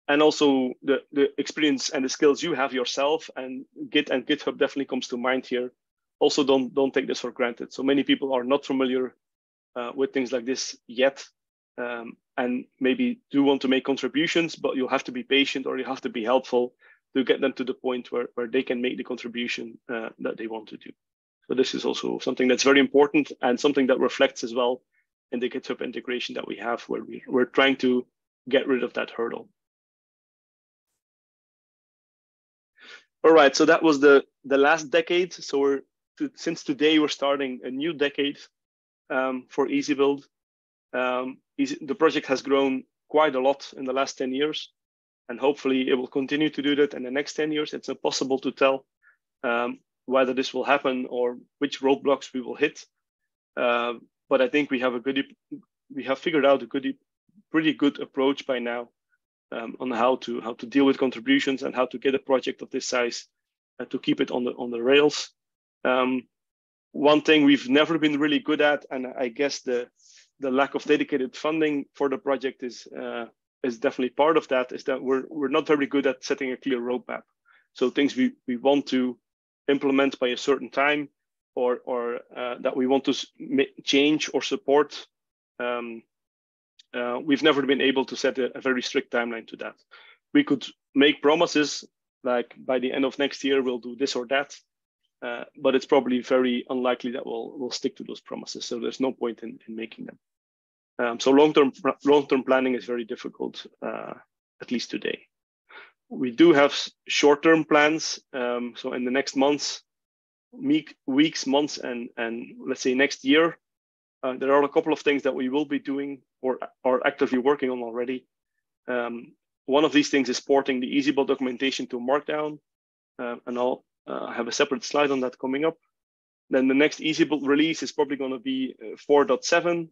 And also the, the experience and the skills you have yourself and Git and GitHub definitely comes to mind here. Also don't, don't take this for granted. So many people are not familiar uh, with things like this yet um, and maybe do want to make contributions, but you have to be patient or you have to be helpful to get them to the point where, where they can make the contribution uh, that they want to do. So this is also something that's very important and something that reflects as well in the GitHub integration that we have where we, we're trying to get rid of that hurdle. All right, so that was the, the last decade. So we're to, since today, we're starting a new decade um, for EasyBuild. Um, the project has grown quite a lot in the last 10 years, and hopefully it will continue to do that in the next 10 years. It's impossible to tell um, whether this will happen or which roadblocks we will hit. Uh, but I think we have a good, we have figured out a good, pretty good approach by now um, on how to how to deal with contributions and how to get a project of this size uh, to keep it on the on the rails. Um, one thing we've never been really good at, and I guess the the lack of dedicated funding for the project is uh, is definitely part of that. Is that we're we're not very good at setting a clear roadmap. So things we we want to implement by a certain time, or or uh, that we want to change or support. Um, uh, we've never been able to set a, a, very strict timeline to that. We could make promises like by the end of next year we'll do this or that, uh, but it's probably very unlikely that we'll we'll stick to those promises. So there's no point in, in making them. Um, so long-term long-term planning is very difficult, uh, at least today. We do have short-term plans. Um, so in the next months, week, weeks, months, and and let's say next year, uh, there are a couple of things that we will be doing or are actively working on already. Um, one of these things is porting the EasyBuild documentation to Markdown, uh, and I'll uh, have a separate slide on that coming up. Then the next EasyBuild release is probably going to be uh, 4.7.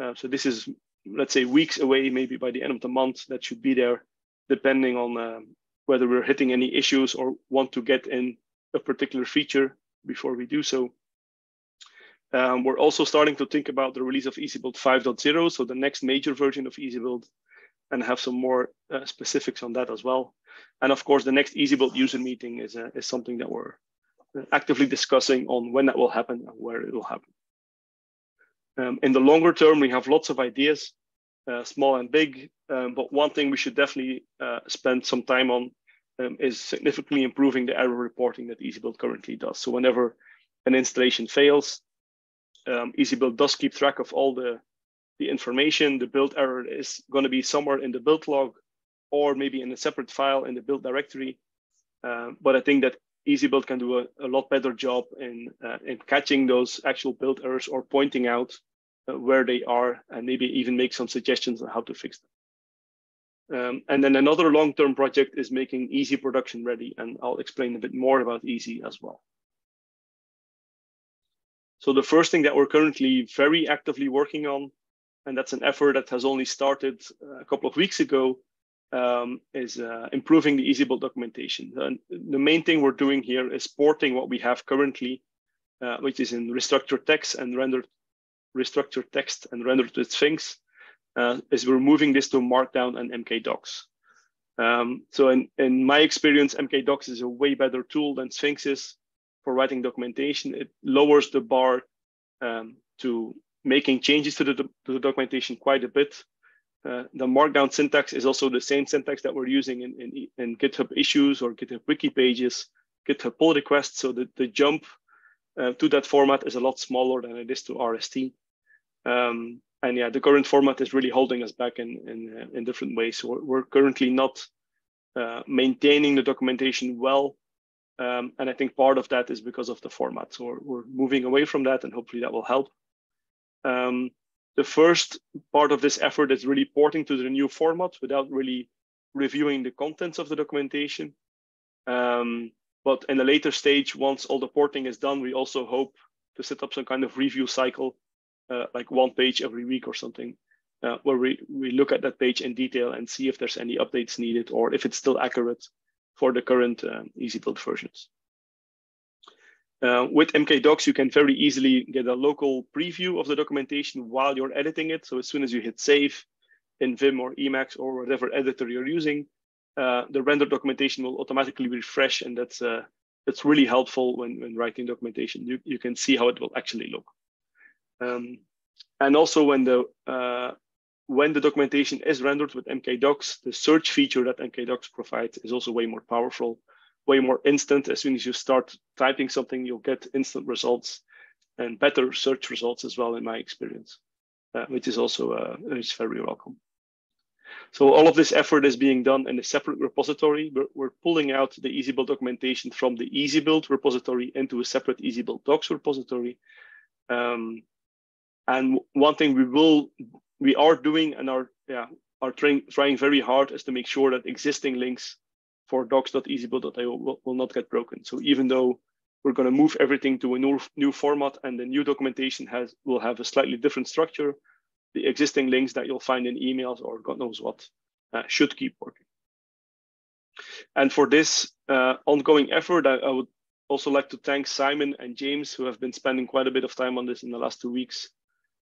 Uh, so this is, let's say, weeks away, maybe by the end of the month, that should be there, depending on um, whether we're hitting any issues or want to get in a particular feature before we do so. Um, we're also starting to think about the release of EasyBuild 5.0, so the next major version of EasyBuild, and have some more uh, specifics on that as well. And of course, the next EasyBuild user meeting is, uh, is something that we're uh, actively discussing on when that will happen and where it will happen. Um, in the longer term, we have lots of ideas, uh, small and big, um, but one thing we should definitely uh, spend some time on um, is significantly improving the error reporting that EasyBuild currently does. So whenever an installation fails, um, EasyBuild does keep track of all the, the information. The build error is going to be somewhere in the build log or maybe in a separate file in the build directory. Uh, but I think that EasyBuild can do a, a lot better job in, uh, in catching those actual build errors or pointing out uh, where they are and maybe even make some suggestions on how to fix them. Um, and then another long-term project is making EESSI production ready, and I'll explain a bit more about EESSI as well. So the first thing that we're currently very actively working on, and that's an effort that has only started a couple of weeks ago, um, is uh, improving the EasyBuild documentation. And the main thing we're doing here is porting what we have currently, uh, which is in restructured text and rendered restructured text and rendered with Sphinx, uh, is we're moving this to Markdown and MKDocs. Um, so in, in my experience, MKDocs is a way better tool than Sphinx is for writing documentation. It lowers the bar um, to making changes to the, to the documentation quite a bit. Uh, the markdown syntax is also the same syntax that we're using in, in, in GitHub issues or GitHub wiki pages, GitHub pull requests. So the, the jump uh, to that format is a lot smaller than it is to RST. Um, and yeah, the current format is really holding us back in in, uh, in different ways. So we're, we're currently not uh, maintaining the documentation well, um, and I think part of that is because of the format. So we're, we're moving away from that, and hopefully that will help. Um, the first part of this effort is really porting to the new format without really reviewing the contents of the documentation. Um, but in a later stage, once all the porting is done, we also hope to set up some kind of review cycle, uh, like one page every week or something, uh, where we, we look at that page in detail and see if there's any updates needed or if it's still accurate for the current um, EasyBuild versions. Uh, with MKDocs, you can very easily get a local preview of the documentation while you're editing it. So as soon as you hit save in Vim or Emacs or whatever editor you're using, uh, the rendered documentation will automatically refresh, and that's uh, that's really helpful when, when writing documentation. You, you can see how it will actually look. Um, and also when the uh, when the documentation is rendered with MKDocs, the search feature that MKDocs provides is also way more powerful, way more instant. As soon as you start typing something, you'll get instant results and better search results as well, in my experience, uh, which is also uh, very welcome. So all of this effort is being done in a separate repository. We're, we're pulling out the EasyBuild documentation from the EasyBuild repository into a separate EasyBuild docs repository. Um, and one thing we will we are doing and are yeah are trying trying very hard is to make sure that existing links for docs.easybuild.io will, will not get broken. So even though we're going to move everything to a new, new format and the new documentation has will have a slightly different structure, the existing links that you'll find in emails or God knows what uh, should keep working. And for this uh, ongoing effort, I, I, would also like to thank Simon and James, who have been spending quite a bit of time on this in the last two weeks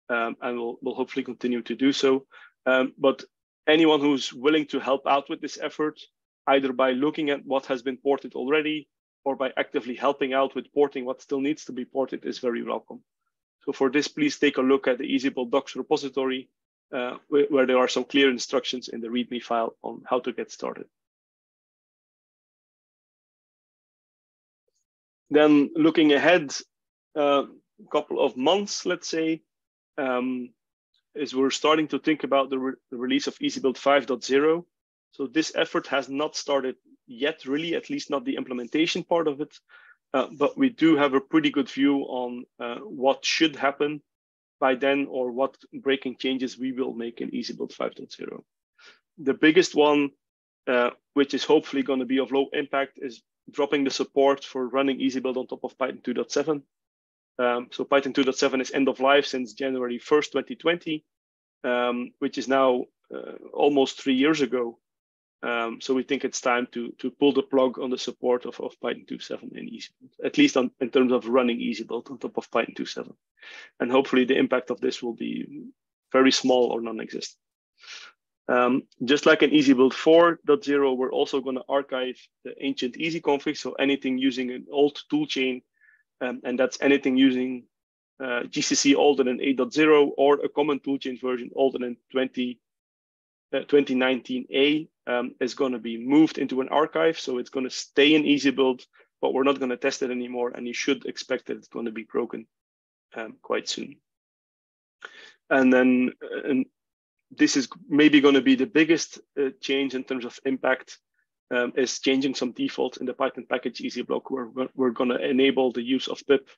um, and will will hopefully continue to do so. Um, but anyone who's willing to help out with this effort, either by looking at what has been ported already or by actively helping out with porting what still needs to be ported is very welcome. So for this, please take a look at the EasyBuild docs repository uh, where, where, there are some clear instructions in the README file on how to get started. Then looking ahead a uh, couple of months, let's say, um, is we're starting to think about the, re the release of EasyBuild 5.0. So this effort has not started yet, really, at least not the implementation part of it. Uh, but we do have a pretty good view on uh, what should happen by then or what breaking changes we will make in EasyBuild 5.0. The biggest one, uh, which is hopefully going to be of low impact, is dropping the support for running EasyBuild on top of Python 2.7. Um, so Python 2.7 is end of life since January 1st, 2020, um, which is now uh, almost three years ago. Um, so we think it's time to, to pull the plug on the support of, of Python 2.7 in EasyBuild, at least on, in terms of running EasyBuild on top of Python 2.7. And hopefully the impact of this will be very small or non-existent. Um, just like in EasyBuild 4.0, we're also going to archive the ancient easy config. So anything using an old toolchain um, and that's anything using uh, GCC older than 8.0 or a common toolchain version older than 20, uh, 2019A um, is going to be moved into an archive. So it's going to stay in EasyBuild, but we're not going to test it anymore. And you should expect that it's going to be broken um, quite soon. And then uh, and this is maybe going to be the biggest uh, change in terms of impact um, is changing some defaults in the Python package EasyBlock where we're, we're going to enable the use of pip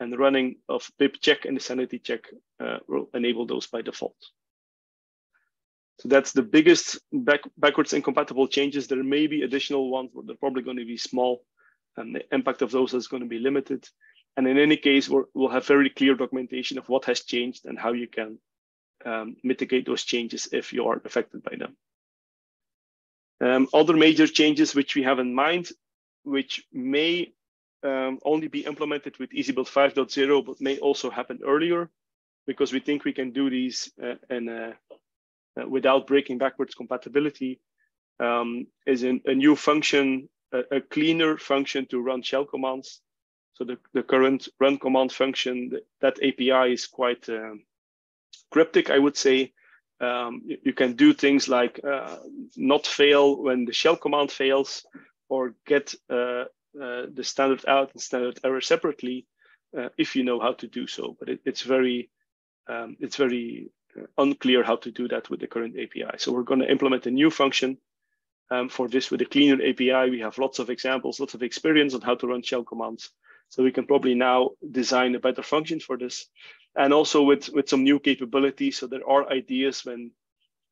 and the running of pip check and the sanity check uh, will enable those by default. So that's the biggest back, backwards incompatible changes. There may be additional ones, but they're probably going to be small and the impact of those is going to be limited. And in any case, we will have very clear documentation of what has changed and how you can um, mitigate those changes if you are affected by them. Um, other major changes which we have in mind, which may um, only be implemented with EasyBuild 5.0, but may also happen earlier, because we think we can do these uh, and uh, uh, without breaking backwards compatibility, um, is in a new function, a, a, cleaner function to run shell commands. So the, the current run command function, that API is quite um, cryptic, I would say, um, you, you, can do things like uh, not fail when the shell command fails or get uh, uh, the standard out and standard error separately. uh, if you know how to do so. But it, it's very um, it's very uh, unclear how to do that with the current API. So we're going to implement a new function um, for this with a cleaner API. We have lots of examples, lots of experience on how to run shell commands. So we can probably now design a better function for this. And also with, with some new capabilities. So there are ideas when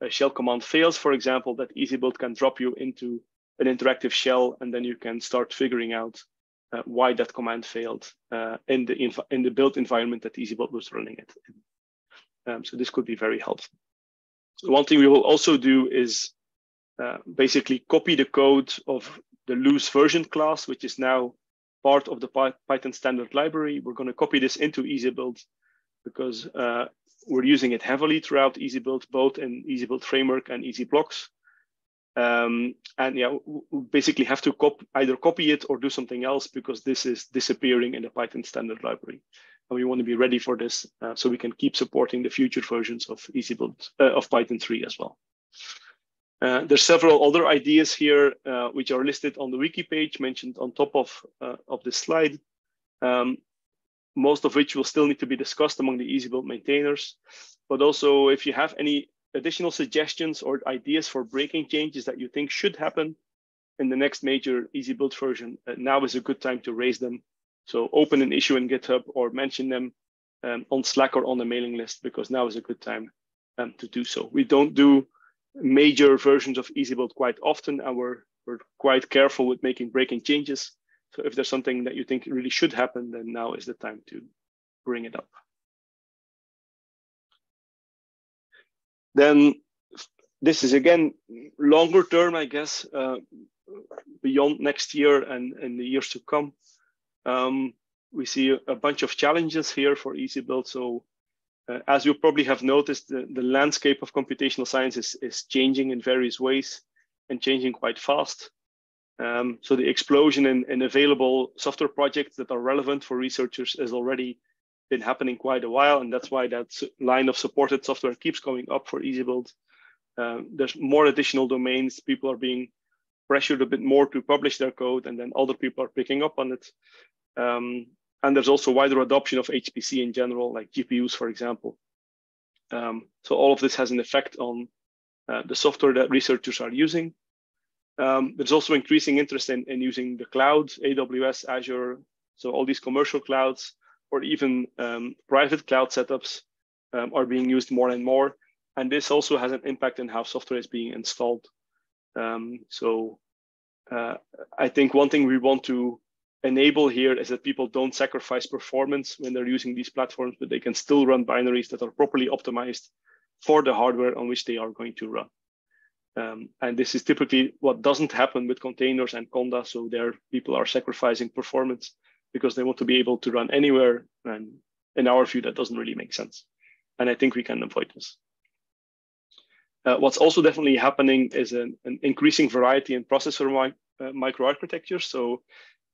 a shell command fails, for example, that EasyBuild can drop you into an interactive shell, and then you can start figuring out uh, why that command failed uh, in the in the build environment that EasyBuild was running it. Um, so this could be very helpful. One thing we will also do is uh, basically copy the code of the loose version class, which is now part of the Python standard library. We're going to copy this into EasyBuild because uh, we're using it heavily throughout EasyBuild, both in EasyBuild framework and EasyBlocks. Um, and yeah, we basically have to cop either copy it or do something else because this is disappearing in the Python standard library. And we want to be ready for this uh, so we can keep supporting the future versions of EasyBuild uh, of Python 3 as well. Uh, there's several other ideas here uh, which are listed on the wiki page mentioned on top of, uh, of this slide, um, most of which will still need to be discussed among the EasyBuild maintainers. But also if you have any additional suggestions or ideas for breaking changes that you think should happen in the next major EasyBuild version, uh, now is a good time to raise them. So open an issue in GitHub or mention them um, on Slack or on the mailing list because now is a good time um, to do so. We don't do major versions of EasyBuild quite often and we're, we're quite careful with making breaking changes. So if there's something that you think really should happen, then now is the time to bring it up. Then this is again longer term, I guess, uh, beyond next year and, and the years to come. Um, we see a, bunch of challenges here for EasyBuild. So uh, as you probably have noticed, the, the landscape of computational science is, is changing in various ways and changing quite fast. Um, so the explosion in, in available software projects that are relevant for researchers has already been happening quite a while, and that's why that line of supported software keeps going up for EasyBuild. Um, there's more additional domains. People are being pressured a bit more to publish their code, and then other people are picking up on it. Um, and there's also wider adoption of HPC in general, like GPUs, for example. Um, so all of this has an effect on uh, the software that researchers are using. Um, there's also increasing interest in, in using the cloud, AWS, Azure, so all these commercial clouds or even um, private cloud setups um, are being used more and more. And this also has an impact on how software is being installed. Um, so uh, I think one thing we want to enable here is that people don't sacrifice performance when they're using these platforms, but they can still run binaries that are properly optimized for the hardware on which they are going to run. Um, and this is typically what doesn't happen with containers and Conda. So there people are sacrificing performance because they want to be able to run anywhere. And in our view, that doesn't really make sense. And I think we can avoid this. Uh, what's also definitely happening is an, an increasing variety in processor mi uh, microarchitecture. So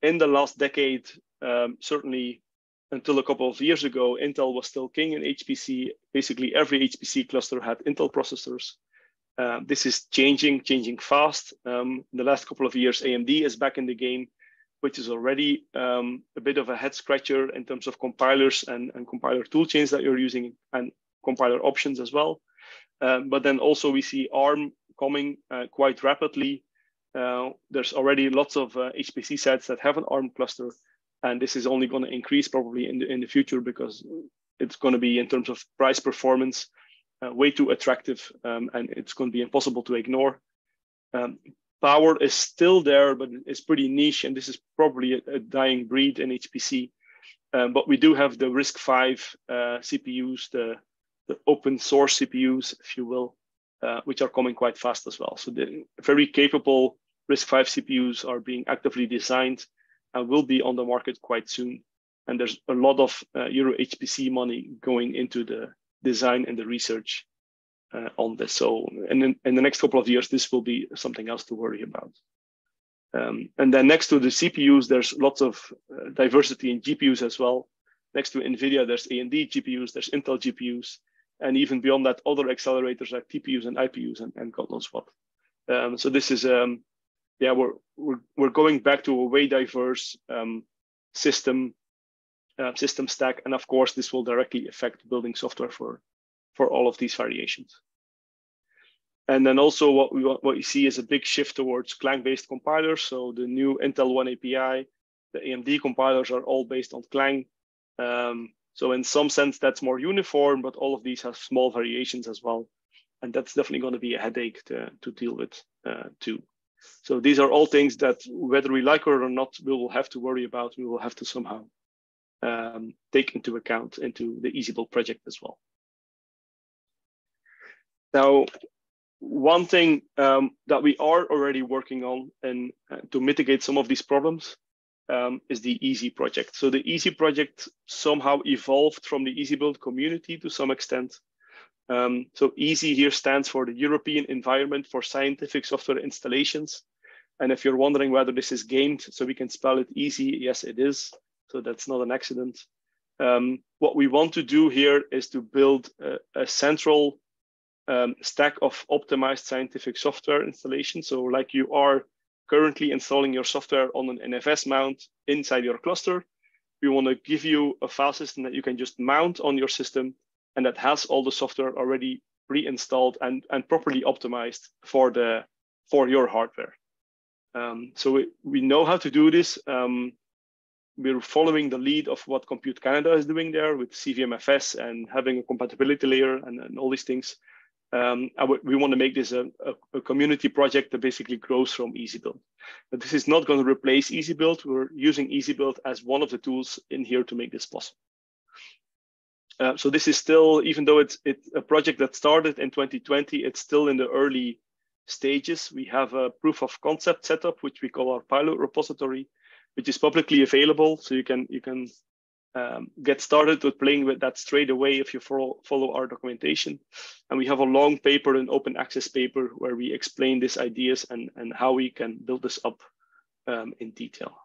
in the last decade, um, certainly until a couple of years ago, Intel was still king in HPC. Basically, every HPC cluster had Intel processors. Uh, this is changing, changing fast. Um, in the last couple of years, AMD is back in the game which is already um, a bit of a head scratcher in terms of compilers and, and compiler toolchains that you're using and compiler options as well. Um, but then also we see ARM coming uh, quite rapidly. Uh, there's already lots of uh, HPC sets that have an ARM cluster, and this is only going to increase probably in the, in the future because it's going to be in terms of price performance uh, way too attractive, um, and it's going to be impossible to ignore. Um, power is still there, but it's pretty niche, and this is probably a, a dying breed in HPC. Um, but we do have the RISC-V uh, CPUs, the, the open source CPUs, if you will, uh, which are coming quite fast as well. So the very capable RISC-V CPUs are being actively designed and will be on the market quite soon. And there's a lot of uh, Euro HPC money going into the design and the research uh, on this. So in, in the next couple of years, this will be something else to worry about. Um, and then next to the CPUs, there's lots of uh, diversity in GPUs as well. Next to NVIDIA, there's AMD GPUs, there's Intel GPUs, and even beyond that, other accelerators like TPUs and IPUs and, and God knows what. Um, so this is, um, yeah, we're, we're, we're going back to a way diverse um, system uh, system stack. And of course, this will directly affect building software for, for all of these variations. And then also what we what you see is a big shift towards Clang-based compilers. So the new Intel oneAPI, the AMD compilers are all based on Clang. Um, so in some sense, that's more uniform, but all of these have small variations as well. And that's definitely going to be a headache to, to deal with uh, too. So these are all things that whether we like it or not, we will have to worry about. We will have to somehow um, take into account into the EasyBuild project as well. Now, one thing um, that we are already working on and uh, to mitigate some of these problems um, is the EESSI project. So the EESSI project somehow evolved from the EasyBuild community to some extent. Um, so EESSI here stands for the European Environment for Scientific Software Installations. And if you're wondering whether this is gamed, so we can spell it easy, yes, it is. So that's not an accident. Um, what we want to do here is to build a, a central um, stack of optimized scientific software installation. So like you are currently installing your software on an NFS mount inside your cluster, we want to give you a file system that you can just mount on your system and that has all the software already pre-installed and, and properly optimized for the for your hardware. Um, so we, we know how to do this. Um, we're following the lead of what Compute Canada is doing there with CVMFS and having a compatibility layer and, and all these things. Um, we want to make this a, a, a, community project that basically grows from EasyBuild. But this is not going to replace EasyBuild. We're using EasyBuild as one of the tools in here to make this possible. Uh, so this is still, even though it's, it's a project that started in 2020, it's still in the early stages. We have a proof of concept setup, which we call our pilot repository, which is publicly available. So you can you can um, get started with playing with that straight away if you follow, follow our documentation. And we have a long paper, an open access paper, where we explain these ideas and, and how we can build this up um, in detail.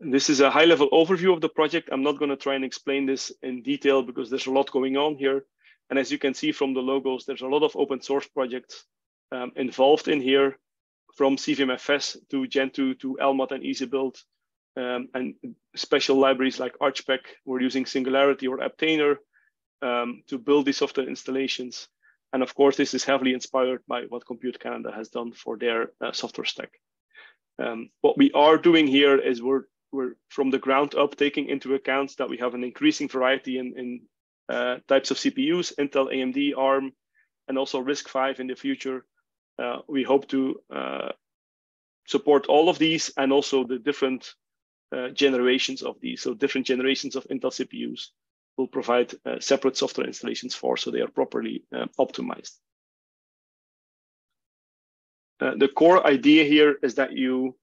This is a high level overview of the project. I'm not gonna try and explain this in detail because there's a lot going on here. And as you can see from the logos, there's a lot of open source projects um, involved in here from CVMFS to Gentoo to Lmod and EasyBuild um, and special libraries like Archspec. We're using Singularity or Apptainer um, to build these software installations. And of course, this is heavily inspired by what Compute Canada has done for their uh, software stack. Um, what we are doing here is we're, we're from the ground up taking into account that we have an increasing variety in, in uh, types of CPUs, Intel, AMD, ARM, and also RISC-V in the future. Uh, we hope to uh, support all of these and also the different uh, generations of these. So different generations of Intel CPUs will provide separate software installations for, so they are properly optimized. Uh, the core idea here is that you,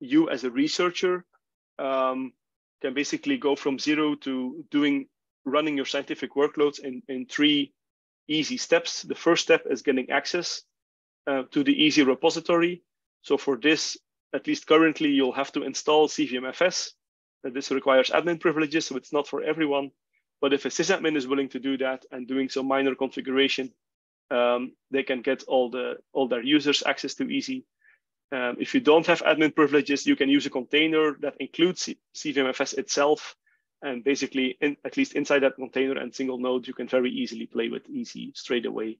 you as a researcher um, can basically go from zero to doing running your scientific workloads in, in three easy steps. The first step is getting access uh, to the EESSI repository. So for this, at least currently, you'll have to install CVMFS. This requires admin privileges, so it's not for everyone. But if a sysadmin is willing to do that and doing some minor configuration, um, they can get all the all their users access to EESSI. Um, if you don't have admin privileges, you can use a container that includes C CVMFS itself. And basically, in, at least inside that container and single node, you can very easily play with EESSI straight away,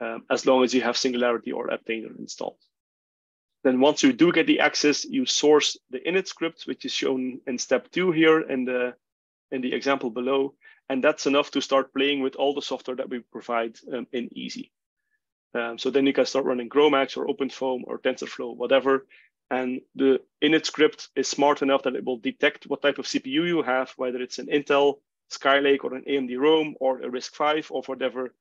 um, as long as you have Singularity or Apptainer installed. Then once you do get the access, you source the init script, which is shown in step two here in the, in the example below. And that's enough to start playing with all the software that we provide um, in EESSI. Um, so then you can start running GROMACS or OpenFOAM or TensorFlow, whatever. And the init script is smart enough that it will detect what type of CPU you have, whether it's an Intel Skylake or an AMD Rome or a RISC-V or whatever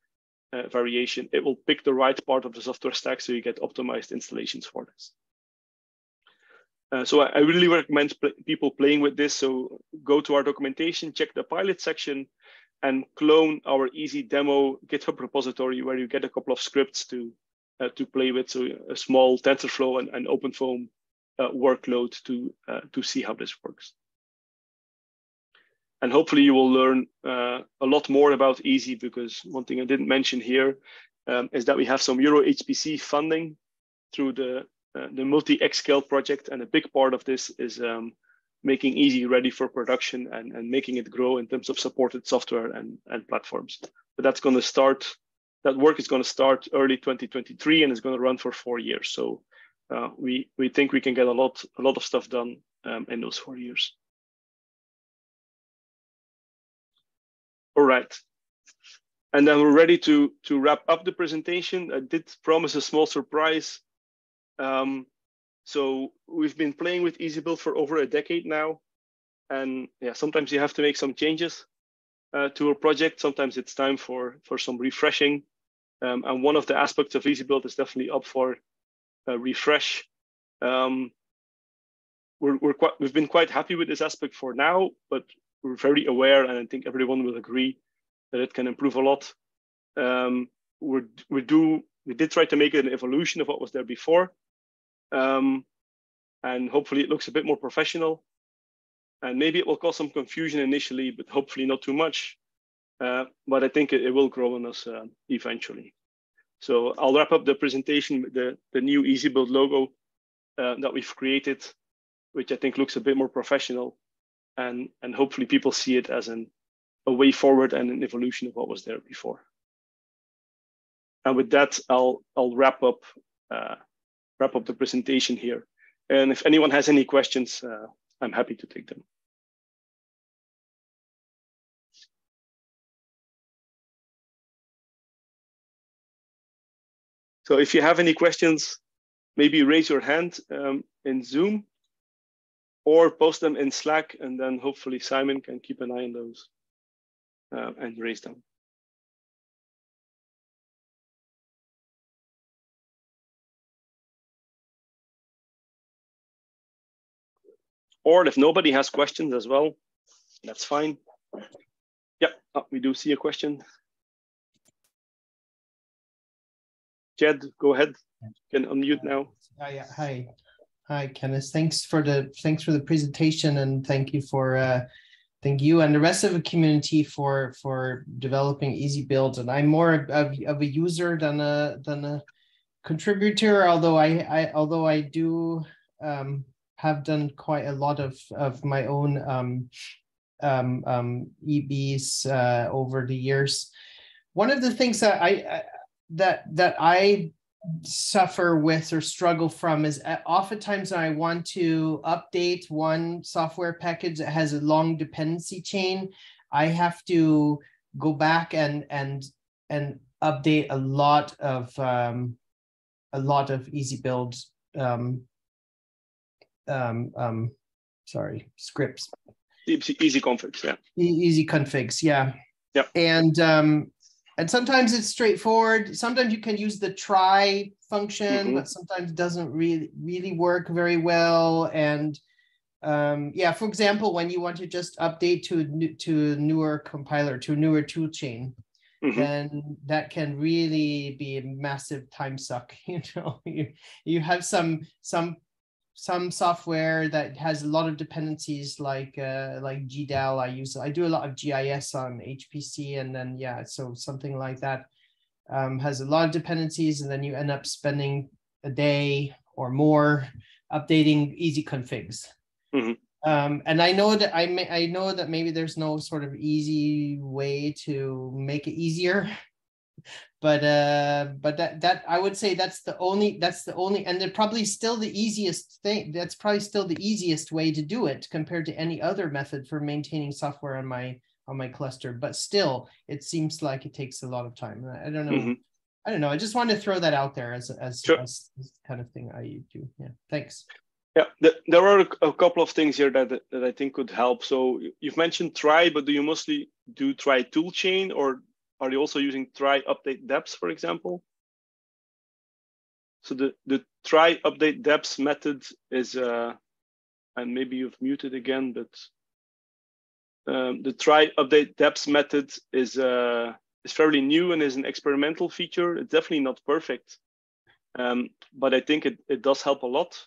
uh, variation, it will pick the right part of the software stack so you get optimized installations for this. Uh, so I, I, really recommend pl people playing with this. So go to our documentation, check the pilot section, and clone our EESSI demo GitHub repository where you get a couple of scripts to uh, to play with. So a small TensorFlow and, and OpenFOAM uh, workload to uh, to see how this works. And hopefully you will learn uh, a lot more about EESSI because one thing I didn't mention here um, is that we have some Euro HPC funding through the, uh, the multi-xScale project. And a big part of this is um, making EESSI ready for production and, and making it grow in terms of supported software and, and platforms. But that's going to start, that work is going to start early 2023 and is going to run for four years. So uh, we, we think we can get a lot, a lot of stuff done um, in those four years. All right. And then we're ready to, to wrap up the presentation. I did promise a small surprise. Um, so we've been playing with EasyBuild for over a decade now. And yeah, sometimes you have to make some changes uh, to a project. Sometimes it's time for, for some refreshing. Um, and one of the aspects of EasyBuild is definitely up for a refresh. Um, we're, we're quite, we've been quite happy with this aspect for now, but we're very aware, and I think everyone will agree that it can improve a lot. Um, we we do we did try to make it an evolution of what was there before, um, and hopefully it looks a bit more professional. And maybe it will cause some confusion initially, but hopefully not too much. Uh, but I think it, it, will grow on us uh, eventually. So I'll wrap up the presentation with the, the new EasyBuild logo uh, that we've created, which I think looks a bit more professional. And, and hopefully people see it as an, a way forward and an evolution of what was there before. And with that, I'll, I'll wrap up uh, wrap up the presentation here. And if anyone has any questions, uh, I'm happy to take them. So if you have any questions, maybe raise your hand um, in Zoom or post them in Slack, and then hopefully Simon can keep an eye on those uh, and raise them. Or if nobody has questions as well, that's fine. Yeah, oh, we do see a question. Jed, go ahead. You can unmute now. Hi, hi, hi, Kenneth. Thanks for the thanks for the presentation, and thank you for uh, thank you and the rest of the community for for developing easy EasyBuild. And I'm more of, of a user than a than a contributor, although I, I although I do um, have done quite a lot of of my own um, um, um, EBs uh, over the years. One of the things that I, I that that I suffer with or struggle from is uh, oftentimes I want to update one software package that has a long dependency chain. I have to go back and and and update a lot of um, a lot of EasyBuild um, um, um, sorry, scripts. Easy configs, yeah. Easy configs, yeah. Yeah. And um, and sometimes it's straightforward. Sometimes you can use the try function, mm-hmm. but sometimes it doesn't really really work very well. And um, yeah, for example, when you want to just update to to a newer compiler, to a newer tool chain, Mm-hmm. then that can really be a massive time suck you know you, you have some some some software that has a lot of dependencies like uh, like GDAL. I use I do a lot of GIS on HPC, and then yeah, so something like that um, has a lot of dependencies, and then you end up spending a day or more updating easy configs. Mm-hmm. Um, and I know that I may, I know that maybe there's no sort of easy way to make it easier but uh but that that i would say that's the only that's the only and they're probably still the easiest thing that's probably still the easiest way to do it compared to any other method for maintaining software on my on my cluster. But still it seems like it takes a lot of time. I don't know. Mm-hmm. i don't know. I just wanted to throw that out there as as, sure. as, as kind of thing i do. Yeah. Thanks. Yeah, there are a couple of things here that, that I think could help. So you've mentioned try, but do you mostly do try toolchain or are you also using try update deps, for example? So the, the try update deps method is, uh, and maybe you've muted again, but um, the try update deps method is, uh, is fairly new and is an experimental feature. It's definitely not perfect, um, but I think it, it does help a lot.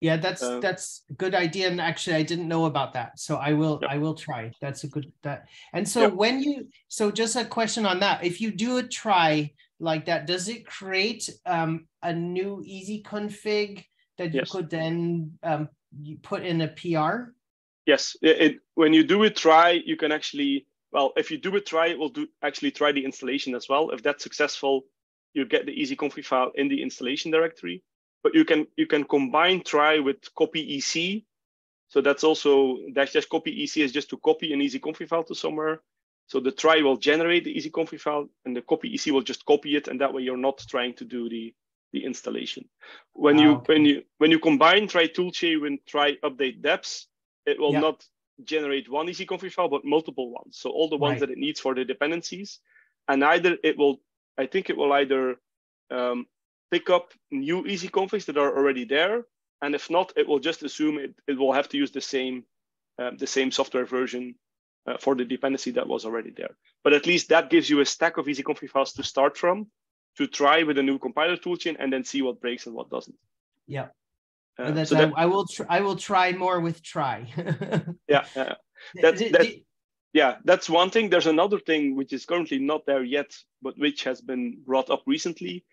Yeah, that's that's a good idea. And actually, I didn't know about that, so I will I will try. That's a good that. And so when you so just a question on that, if you do a try like that, does it create um, a new easy config that you yes. could then um, you put in a PR? Yes, it, it, when you do a try, you can actually, well, if you do a try, it will do actually try the installation as well. If that's successful, you get the easy config file in the installation directory. But you can you can combine try with copy EC. So that's also dash dash copy EC is just to copy an easy config file to somewhere. So the try will generate the easy config file and the copy EC will just copy it. And that way you're not trying to do the, the installation. When you when you when you combine try toolchain with try update deps, it will yeah. not generate one easy config file, but multiple ones. So all the ones right. that it needs for the dependencies. And either it will, I think it will either um, pick up new easy configs that are already there. And if not, it will just assume it, it will have to use the same, um, the same software version uh, for the dependency that was already there. But at least that gives you a stack of easy config files to start from, to try with a new compiler toolchain, and then see what breaks and what doesn't. Yeah. Uh, that's, so that, I, I, will. Tr- I will try more with try. yeah. That, that, yeah, that's one thing. There's another thing which is currently not there yet, but which has been brought up recently.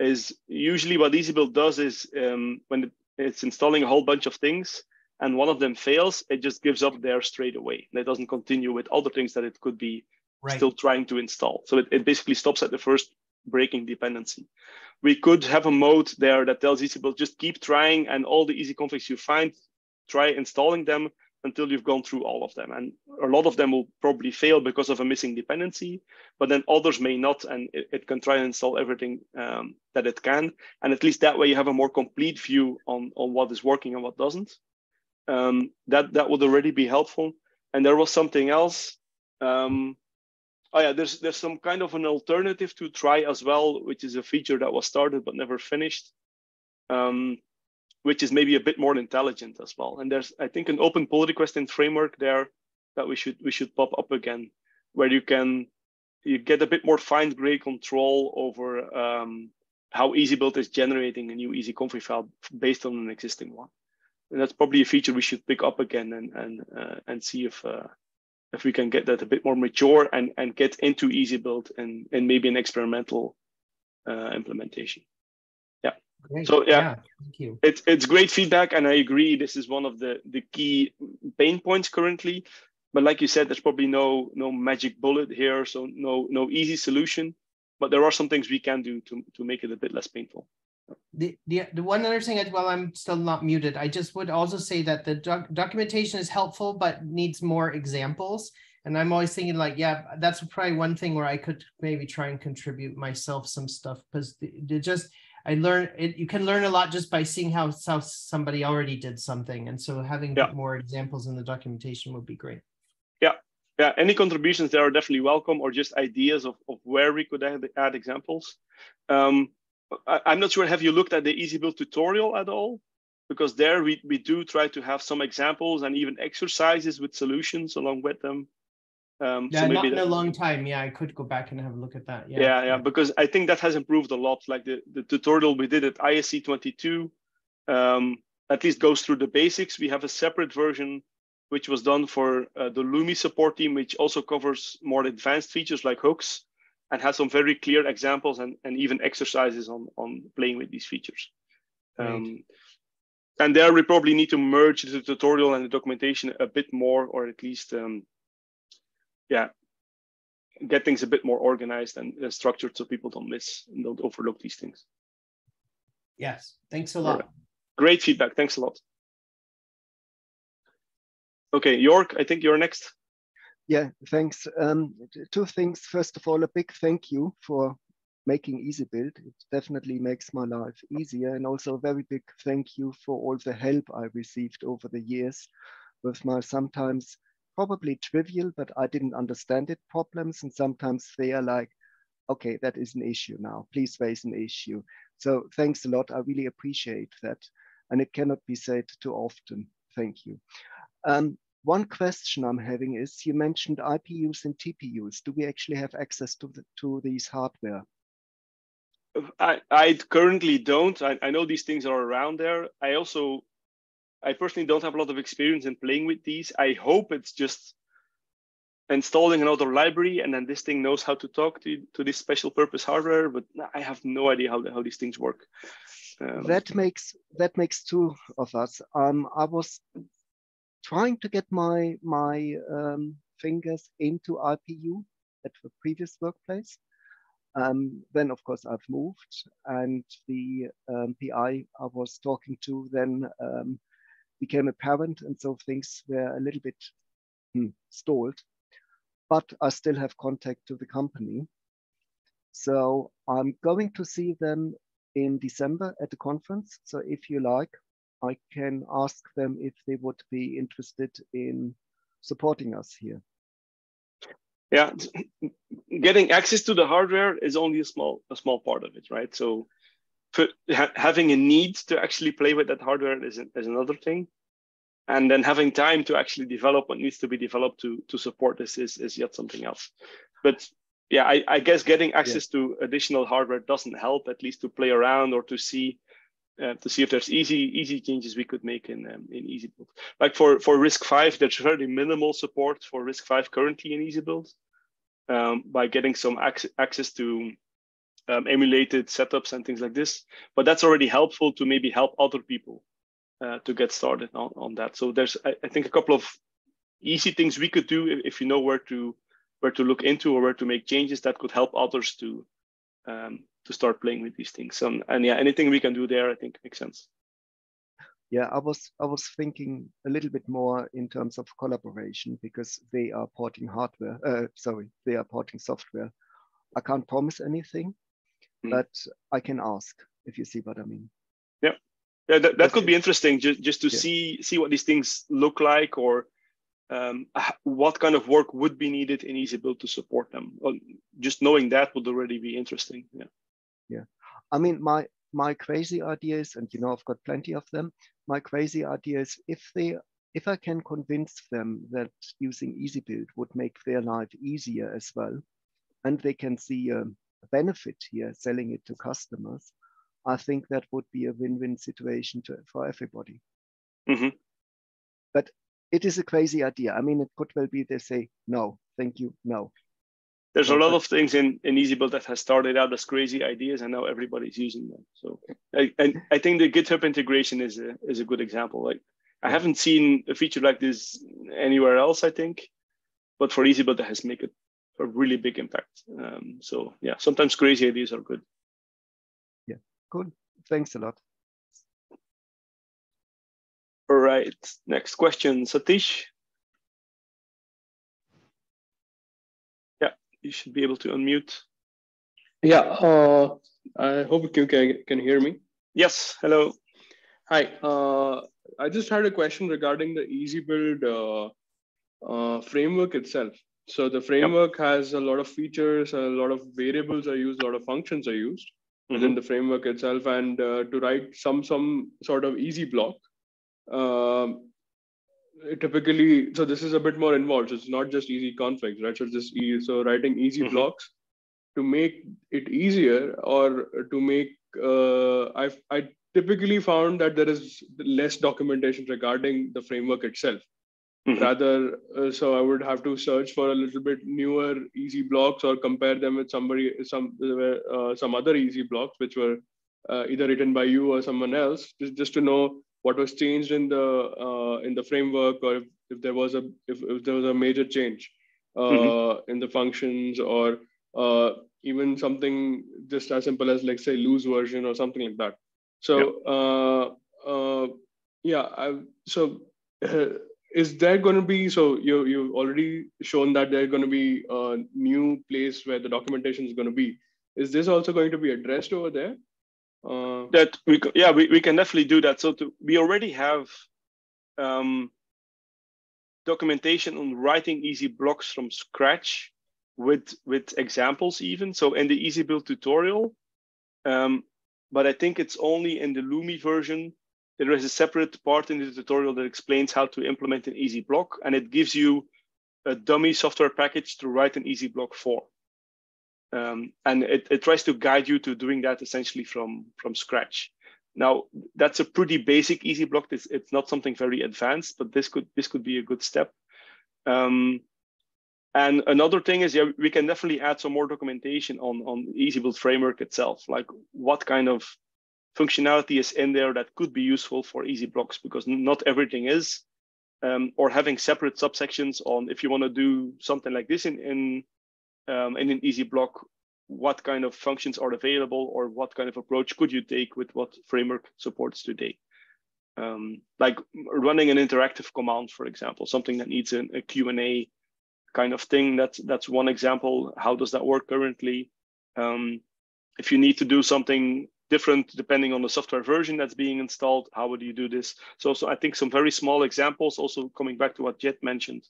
Is usually what EasyBuild does is um, when it's installing a whole bunch of things, and one of them fails, it just gives up there straight away. And it doesn't continue with other things that it could be right. still trying to install. So it, it basically stops at the first breaking dependency. We could have a mode there that tells EasyBuild just keep trying and all the easy configs you find, try installing them until you've gone through all of them. And a lot of them will probably fail because of a missing dependency, but then others may not, and it, it can try and install everything um, that it can. And at least that way you have a more complete view on, on what is working and what doesn't um, that that would already be helpful. And there was something else. Um, oh yeah, there's there's some kind of an alternative to try as well, which is a feature that was started but never finished, um, which is maybe a bit more intelligent as well. And there's I think an open pull request in framework there that we should we should pop up again, where you can you get a bit more fine grained control over um, how EasyBuild is generating a new easyconfig file based on an existing one and that's probably a feature we should pick up again and and uh, and see if uh, if we can get that a bit more mature and and get into EasyBuild and and maybe an experimental uh, implementation. Great. So yeah, yeah, thank you. It's it's great feedback, and I agree. This is one of the the key pain points currently. But like you said, there's probably no no magic bullet here, so no no easy solution. But there are some things we can do to to make it a bit less painful the, the, the one other thing, as well, I'm still not muted, I just would also say that the doc documentation is helpful, but needs more examples. And I'm always thinking like, yeah, that's probably one thing where I could maybe try and contribute myself some stuff because just, I learn it. You can learn a lot just by seeing how, how somebody already did something. And so having yeah. more examples in the documentation would be great. Yeah. Yeah. Any contributions there are definitely welcome or just ideas of, of where we could add, add examples. Um, I, am not sure, have you looked at the EasyBuild tutorial at all? Because there we, we do try to have some examples and even exercises with solutions along with them. Um, yeah, so not in that, a long time. Yeah, I could go back and have a look at that. Yeah. yeah, yeah, because I think that has improved a lot. Like the, the tutorial we did at ISC 22, um, at least goes through the basics. We have a separate version which was done for uh, the Lumi support team, which also covers more advanced features like hooks and has some very clear examples and, and even exercises on, on playing with these features. Um, and there we probably need to merge the tutorial and the documentation a bit more, or at least, um, yeah, get things a bit more organized and uh, structured so people don't miss and don't overlook these things. Yes, thanks a lot. Right. Great feedback. Thanks a lot. Okay, York, I think you're next. Yeah, thanks. Um, two things. First of all, a big thank you for making EasyBuild. It definitely makes my life easier. And also a very big thank you for all the help I received over the years with my sometimes probably trivial, but I didn't understand it problems. And sometimes they are like, okay, that is an issue now. Please raise an issue. So thanks a lot. I really appreciate that. And it cannot be said too often. Thank you. Um, one question I'm having is you mentioned IPUs and TPUs. Do we actually have access to, the, to these hardware? I, I currently don't. I, I know these things are around there. I also, I personally don't have a lot of experience in playing with these. I hope it's just installing another library and then this thing knows how to talk to, to this special purpose hardware, but I have no idea how, how these things work. Um, that makes that makes two of us. Um, I was trying to get my my um, fingers into RPU at the previous workplace. Um, then, of course, I've moved, and the um, PI I was talking to then um, became a parent, and so things were a little bit hmm, stalled. But I still have contact to the company. So I'm going to see them in December at the conference. So if you like, I can ask them if they would be interested in supporting us here. Yeah, getting access to the hardware is only a small a small part of it, right? So ha having a need to actually play with that hardware is, is another thing. And then having time to actually develop what needs to be developed to, to support this is, is yet something else. But yeah, I, I guess getting access yeah. to additional hardware doesn't help, at least to play around or to see uh, to see if there's easy easy changes we could make in um, in EasyBuild. Like for for RISC-V, there's very minimal support for RISC-V currently in EasyBuild. Um, by getting some ac access to um, emulated setups and things like this, but that's already helpful to maybe help other people uh, to get started on, on that. So there's I, I, think a couple of easy things we could do if, if you know where to where to look into or where to make changes that could help others to um, to start playing with these things. Um, and yeah, anything we can do there, I think makes sense. Yeah, I was I was thinking a little bit more in terms of collaboration because they are porting hardware. Uh, sorry, they are porting software. I can't promise anything, mm. but I can ask if you see what I mean. Yeah, yeah, that, that could be interesting just just to yeah. see see what these things look like or um, what kind of work would be needed in EasyBuild to support them. Well, just knowing that would already be interesting. Yeah. Yeah. I mean, my my crazy ideas, and you know, I've got plenty of them. My crazy ideas, if they if I can convince them that using EasyBuild would make their life easier as well, and they can see a benefit here selling it to customers, I think that would be a win-win situation to, for everybody. Mm-hmm. But it is a crazy idea. I mean, it could well be they say, no, thank you, no. There's a lot of things in, in EasyBuild that has started out as crazy ideas and now everybody's using them. So I, and I think the GitHub integration is a, is a good example. Like I haven't seen a feature like this anywhere else, I think, but for EasyBuild that has made a, a really big impact. Um, so yeah, sometimes crazy ideas are good. Yeah, cool. Thanks a lot. All right, next question, Satish. Yeah, you should be able to unmute. Yeah, uh, I hope you can, can hear me. Yes, hello. Hi, uh, I just had a question regarding the EasyBuild uh, uh, framework itself. So the framework yep. has a lot of features, a lot of variables are used, a lot of functions are used mm -hmm. within the framework itself. And uh, to write some some sort of easy block, um, typically, so this is a bit more involved. So it's not just easy configs, right? So just so writing easy mm-hmm. blocks to make it easier or to make uh, I've I typically found that there is less documentation regarding the framework itself. Mm-hmm. Rather, uh, so I would have to search for a little bit newer easy blocks or compare them with somebody, some uh, some other easy blocks which were uh, either written by you or someone else, just just to know what was changed in the uh, in the framework or if, if there was a if, if there was a major change uh, mm-hmm. in the functions or uh, even something just as simple as like say LooseVersion or something like that so uh, uh, yeah I, so is there going to be so you you've already shown that there's going to be a new place where the documentation is going to be. Is this also going to be addressed over there? Uh, that we yeah we, we can definitely do that. So to, we already have um, documentation on writing easy blocks from scratch with with examples even. So in the easy build tutorial um, but i think it's only in the lumi version there is a separate part in the tutorial that explains how to implement an easy block and it gives you a dummy software package to write an easy block for um, and it, it tries to guide you to doing that essentially from, from scratch. Now, that's a pretty basic easy block. It's, it's not something very advanced, but this could this could be a good step. Um, and another thing is, yeah, we can definitely add some more documentation on on EasyBuild framework itself, like what kind of functionality is in there that could be useful for easy blocks, because not everything is. um, or having separate subsections on if you want to do something like this in in um, in an easy block, what kind of functions are available or what kind of approach could you take with what framework supports today. Um, like running an interactive command, for example, something that needs an, a Q&A kind of thing. That's, that's one example. How does that work currently? Um, if you need to do something different depending on the software version that's being installed. How would you do this? So, so I think some very small examples, also coming back to what Jed mentioned,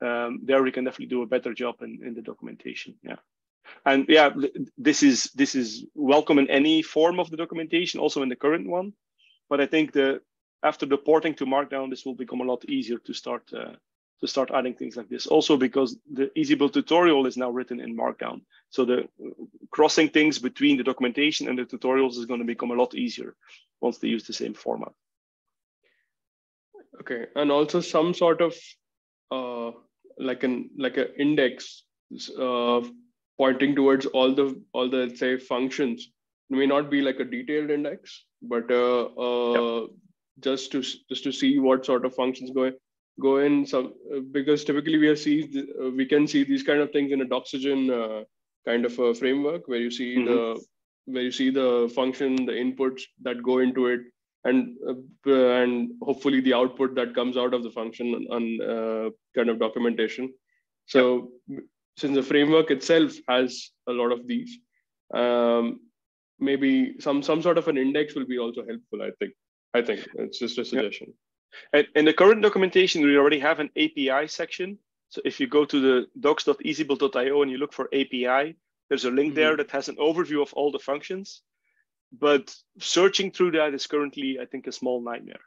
um, there we can definitely do a better job in, in the documentation. Yeah. And yeah, this is this is welcome in any form of the documentation, also in the current one. But I think the after the porting to Markdown, this will become a lot easier to start uh, to start adding things like this. Also because the EasyBuild tutorial is now written in Markdown. So the crossing things between the documentation and the tutorials is going to become a lot easier once they use the same format. Okay, and also some sort of uh, like an like an index uh, pointing towards all the all the let's say functions. It may not be like a detailed index, but uh, uh, yep. just to just to see what sort of functions go go in some uh, because typically we see uh, we can see these kind of things in a doxygen uh, kind of a framework where you see mm-hmm. the where you see the function the inputs that go into it and uh, and hopefully the output that comes out of the function on uh, kind of documentation so yep. since the framework itself has a lot of these um, maybe some some sort of an index will be also helpful i think i think it's just a suggestion yep. And in the current documentation, we already have an API section. So if you go to the docs.easybuild.io and you look for API, there's a link mm-hmm. there that has an overview of all the functions. But searching through that is currently, I think, a small nightmare.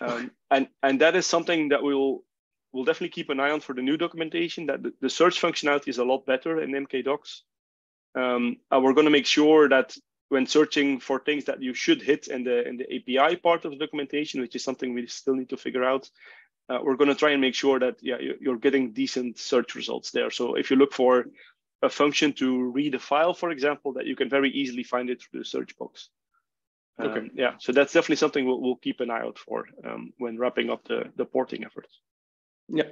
Um, and and that is something that we'll we'll definitely keep an eye on for the new documentation. That the, the search functionality is a lot better in MkDocs. Um, and we're going to make sure that when searching for things that you should hit in the in the API part of the documentation, which is something we still need to figure out. Uh, we're going to try and make sure that yeah you're getting decent search results there. So if you look for a function to read a file, for example, that you can very easily find it through the search box. Um, okay. Yeah, so that's definitely something we'll, we'll keep an eye out for um, when wrapping up the, the porting efforts. Yeah.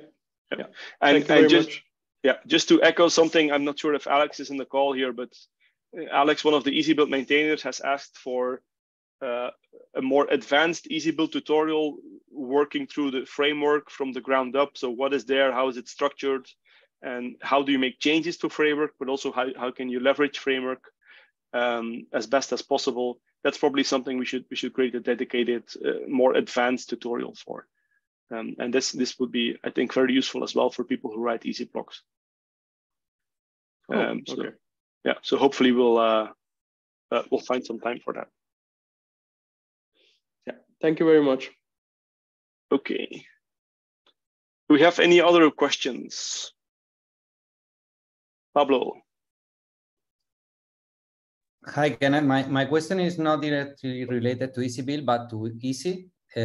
Yeah. yeah. And, and just, much. yeah, just to echo something, I'm not sure if Alex is in the call here, but Alex, one of the EasyBuild maintainers, has asked for uh, a more advanced EasyBuild tutorial working through the framework from the ground up. So what is there, how is it structured, and how do you make changes to framework, but also how, how can you leverage framework um, as best as possible. That's probably something we should we should create a dedicated, uh, more advanced tutorial for. Um, and this this would be, I think, very useful as well for people who write easy blocks. Oh, um, so, okay yeah, so hopefully we'll uh, uh, we'll find some time for that. Yeah, thank you very much. Okay. Do we have any other questions? Pablo. Hi, Kenneth. My, my question is not directly related to EasyBuild, but to EESSI. Uh,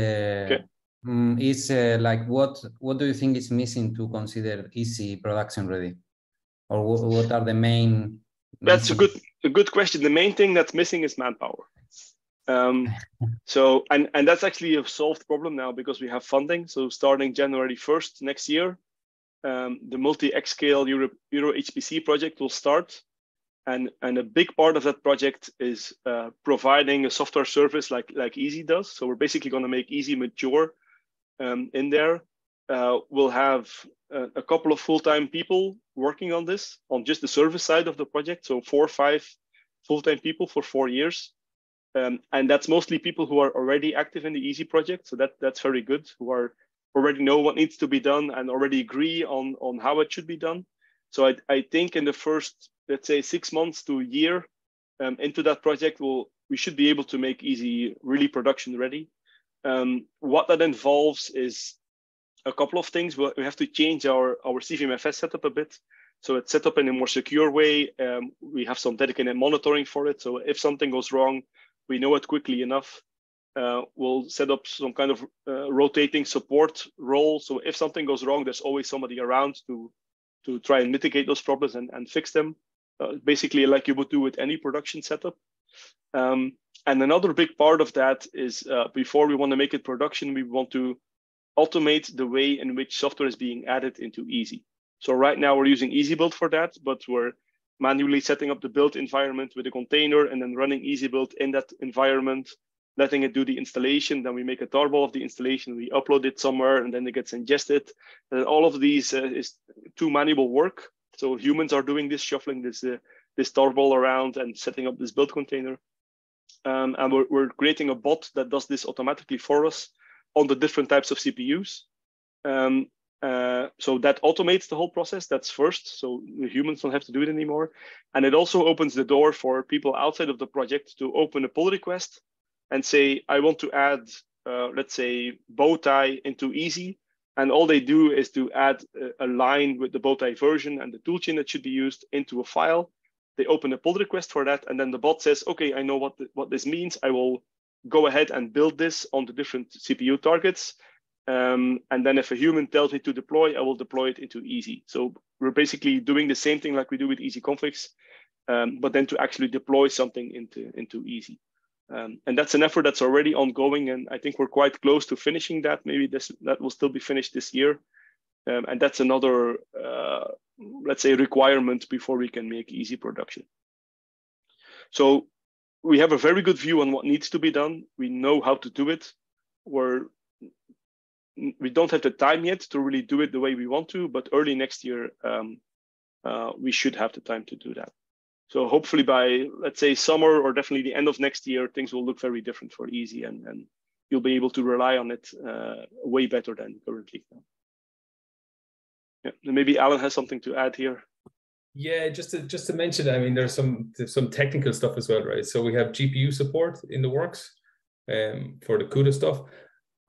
okay. Um, is uh, like what what do you think is missing to consider EESSI production ready, or what, what are the main that's a good a good question. The main thing that's missing is manpower. Um, so and and that's actually a solved problem now because we have funding. So starting January first next year, um, the MultiXscale Euro, EuroHPC project will start, and and a big part of that project is uh, providing a software service like like EESSI does. So we're basically going to make EESSI mature um, in there. Uh, we'll have a, a couple of full-time people working on this on just the service side of the project. So four or five full-time people for four years. Um, and that's mostly people who are already active in the EESSI project. So that that's very good, who are already know what needs to be done and already agree on, on how it should be done. So I, I think in the first, let's say six months to a year um, into that project, we'll, we should be able to make EESSI really production ready. Um, what that involves is a couple of things. We have to change our, our CVMFS setup a bit. So it's set up in a more secure way. Um, we have some dedicated monitoring for it. So if something goes wrong, we know it quickly enough. Uh, we'll set up some kind of uh, rotating support role. So if something goes wrong, there's always somebody around to, to try and mitigate those problems and, and fix them. Uh, basically, like you would do with any production setup. Um, and another big part of that is uh, before we want to make it production, we want to automate the way in which software is being added into EESSI. So right now we're using EasyBuild for that, but we're manually setting up the build environment with a container and then running EasyBuild in that environment, letting it do the installation. Then we make a tarball of the installation, we upload it somewhere, and then it gets ingested. And all of these uh, is too manual work. So humans are doing this, shuffling this uh, this tarball around and setting up this build container. Um, and we're, we're creating a bot that does this automatically for us on the different types of CPUs. Um, uh, so that automates the whole process. That's first. So humans don't have to do it anymore. And it also opens the door for people outside of the project to open a pull request and say, I want to add, uh, let's say, bowtie into EESSI. And all they do is to add a, a line with the bowtie version and the toolchain that should be used into a file. They open a pull request for that. And then the bot says, OK, I know what, what this means. I will go ahead and build this on the different CPU targets um, and then if a human tells me to deploy, I will deploy it into EESSI. So we're basically doing the same thing like we do with Easy Configs, um, but then to actually deploy something into, into EESSI. Um, and that's an effort that's already ongoing. And I think we're quite close to finishing that. Maybe this that will still be finished this year. Um, and that's another, uh, let's say, requirement before we can make EESSI production. So we have a very good view on what needs to be done. We know how to do it. We're we don't have the time yet to really do it the way we want to, but early next year, um, uh, we should have the time to do that. So hopefully by, let's say, summer or definitely the end of next year, things will look very different for EESSI and, and you'll be able to rely on it uh, way better than currently. Yeah, and maybe Alan has something to add here. Yeah, just to just to mention, I mean, there's some there's some technical stuff as well, right? So we have GPU support in the works um, for the CUDA stuff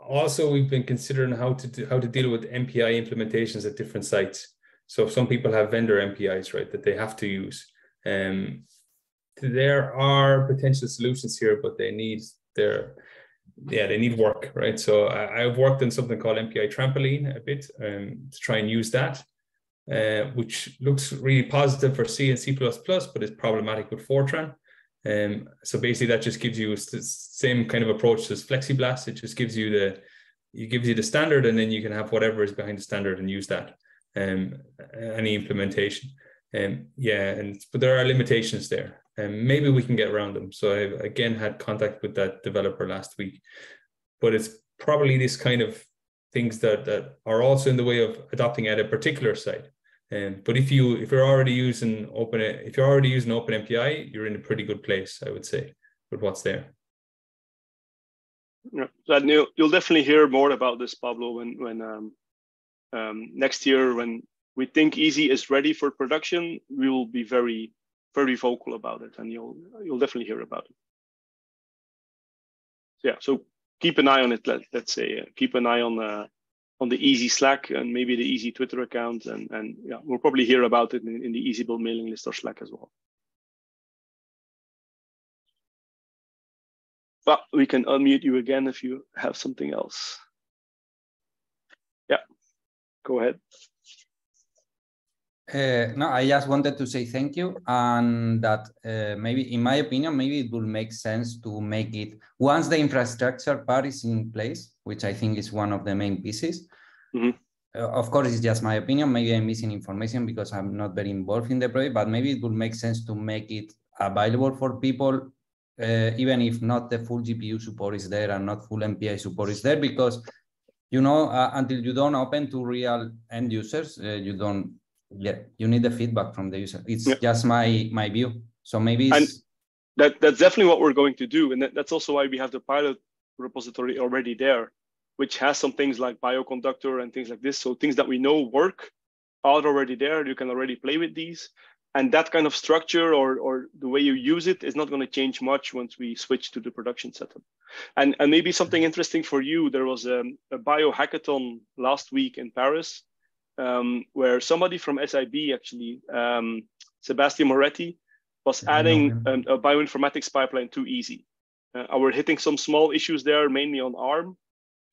also we've been considering how to do, how to deal with MPI implementations at different sites. So some people have vendor MPIs, right, that they have to use. Um, there are potential solutions here, but they need their yeah they need work, right? So I, have worked on something called MPItrampoline a bit um, to try and use that, uh, which looks really positive for C and C++, but is problematic with Fortran. Um, so basically, that just gives you the same kind of approach as FlexiBLAS. It just gives you the it gives you the standard, and then you can have whatever is behind the standard and use that. Um, any implementation. Um, yeah, and but there are limitations there, and um, maybe we can get around them. So I again had contact with that developer last week, but it's probably this kind of things that that are also in the way of adopting at a particular site. Um, but if you if you're already using open if you're already using OpenMPI, you're in a pretty good place, I would say, with what's there. Yeah, and you'll, definitely hear more about this, Pablo, when when um, um, next year when we think EESSI is ready for production, we will be very very vocal about it, and you'll you'll definitely hear about it. Yeah, so keep an eye on it. Let, let's say uh, keep an eye on uh, on the EESSI Slack and maybe the EESSI Twitter account. And, and yeah, we'll probably hear about it in, in the Easy Build mailing list or Slack as well. But we can unmute you again if you have something else. Yeah, go ahead. Uh, no, I just wanted to say thank you, and that uh, maybe, in my opinion, maybe it would make sense to make it once the infrastructure part is in place, which I think is one of the main pieces. Mm-hmm. Uh, of course, it's just my opinion. Maybe I'm missing information because I'm not very involved in the project, but maybe it would make sense to make it available for people, uh, even if not the full GPU support is there and not full MPI support is there, because you know uh, until you don't open to real end users, uh, you don't yeah you need the feedback from the user. It's yeah. just my my view. So maybe and that that's definitely what we're going to do. And that, that's also why we have the pilot repository already there which has some things like bioconductor and things like this. So things that we know work are already there. You can already play with these. And that kind of structure or, or the way you use it is not going to change much once we switch to the production setup. And, and maybe something interesting for you, there was um, a, a bio hackathon last week in Paris um, where somebody from SIB actually, um, Sebastian Moretti, was adding um, a bioinformatics pipeline to EESSI. Uh, we're hitting some small issues there, mainly on ARM,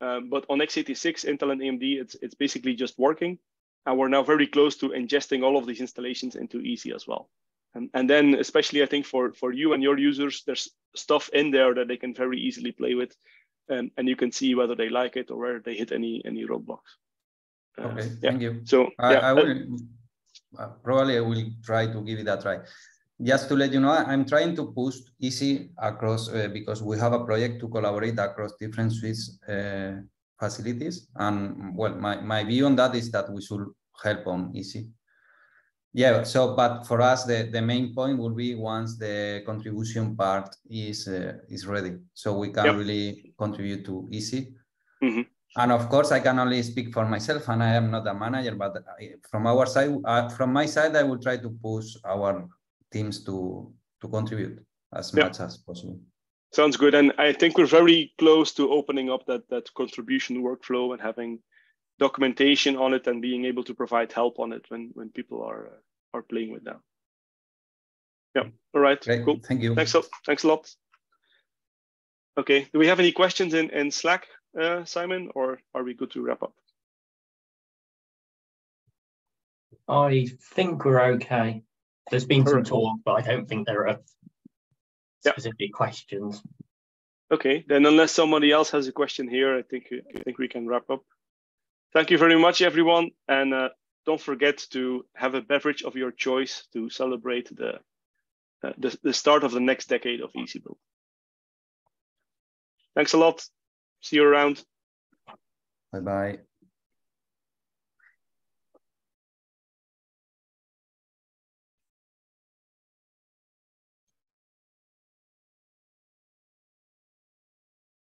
um, but on x86, Intel and AMD, it's, it's basically just working. And we're now very close to ingesting all of these installations into EESSI as well. And, and then especially I think for, for you and your users, there's stuff in there that they can very easily play with and, and you can see whether they like it or whether they hit any any roadblocks. Uh, okay, yeah. thank you. So I, yeah, I will uh, probably I will try to give it a try. Just to let you know, I'm trying to push EESSI across uh, because we have a project to collaborate across different Swiss uh, facilities. And well, my, my view on that is that we should help on EESSI. Yeah, so but for us, the, the main point will be once the contribution part is uh, is ready. So we can yep. really contribute to EESSI. Mm -hmm. And of course, I can only speak for myself, and I am not a manager. But from our side, uh, from my side, I will try to push our teams to to contribute as yeah. much as possible. Sounds good, and I think we're very close to opening up that that contribution workflow and having documentation on it and being able to provide help on it when when people are uh, are playing with that. Yeah. All right. Great. Cool. Thank you. Thanks. A, thanks a lot. Okay. Do we have any questions in in Slack, uh, Simon, or are we good to wrap up? I think we're okay. There's been some talk, but I don't think there are specific yep. questions. Okay, then unless somebody else has a question here, I think I think we can wrap up. Thank you very much, everyone, and uh, don't forget to have a beverage of your choice to celebrate the, uh, the the start of the next decade of EasyBuild. Thanks a lot. See you around. Bye bye.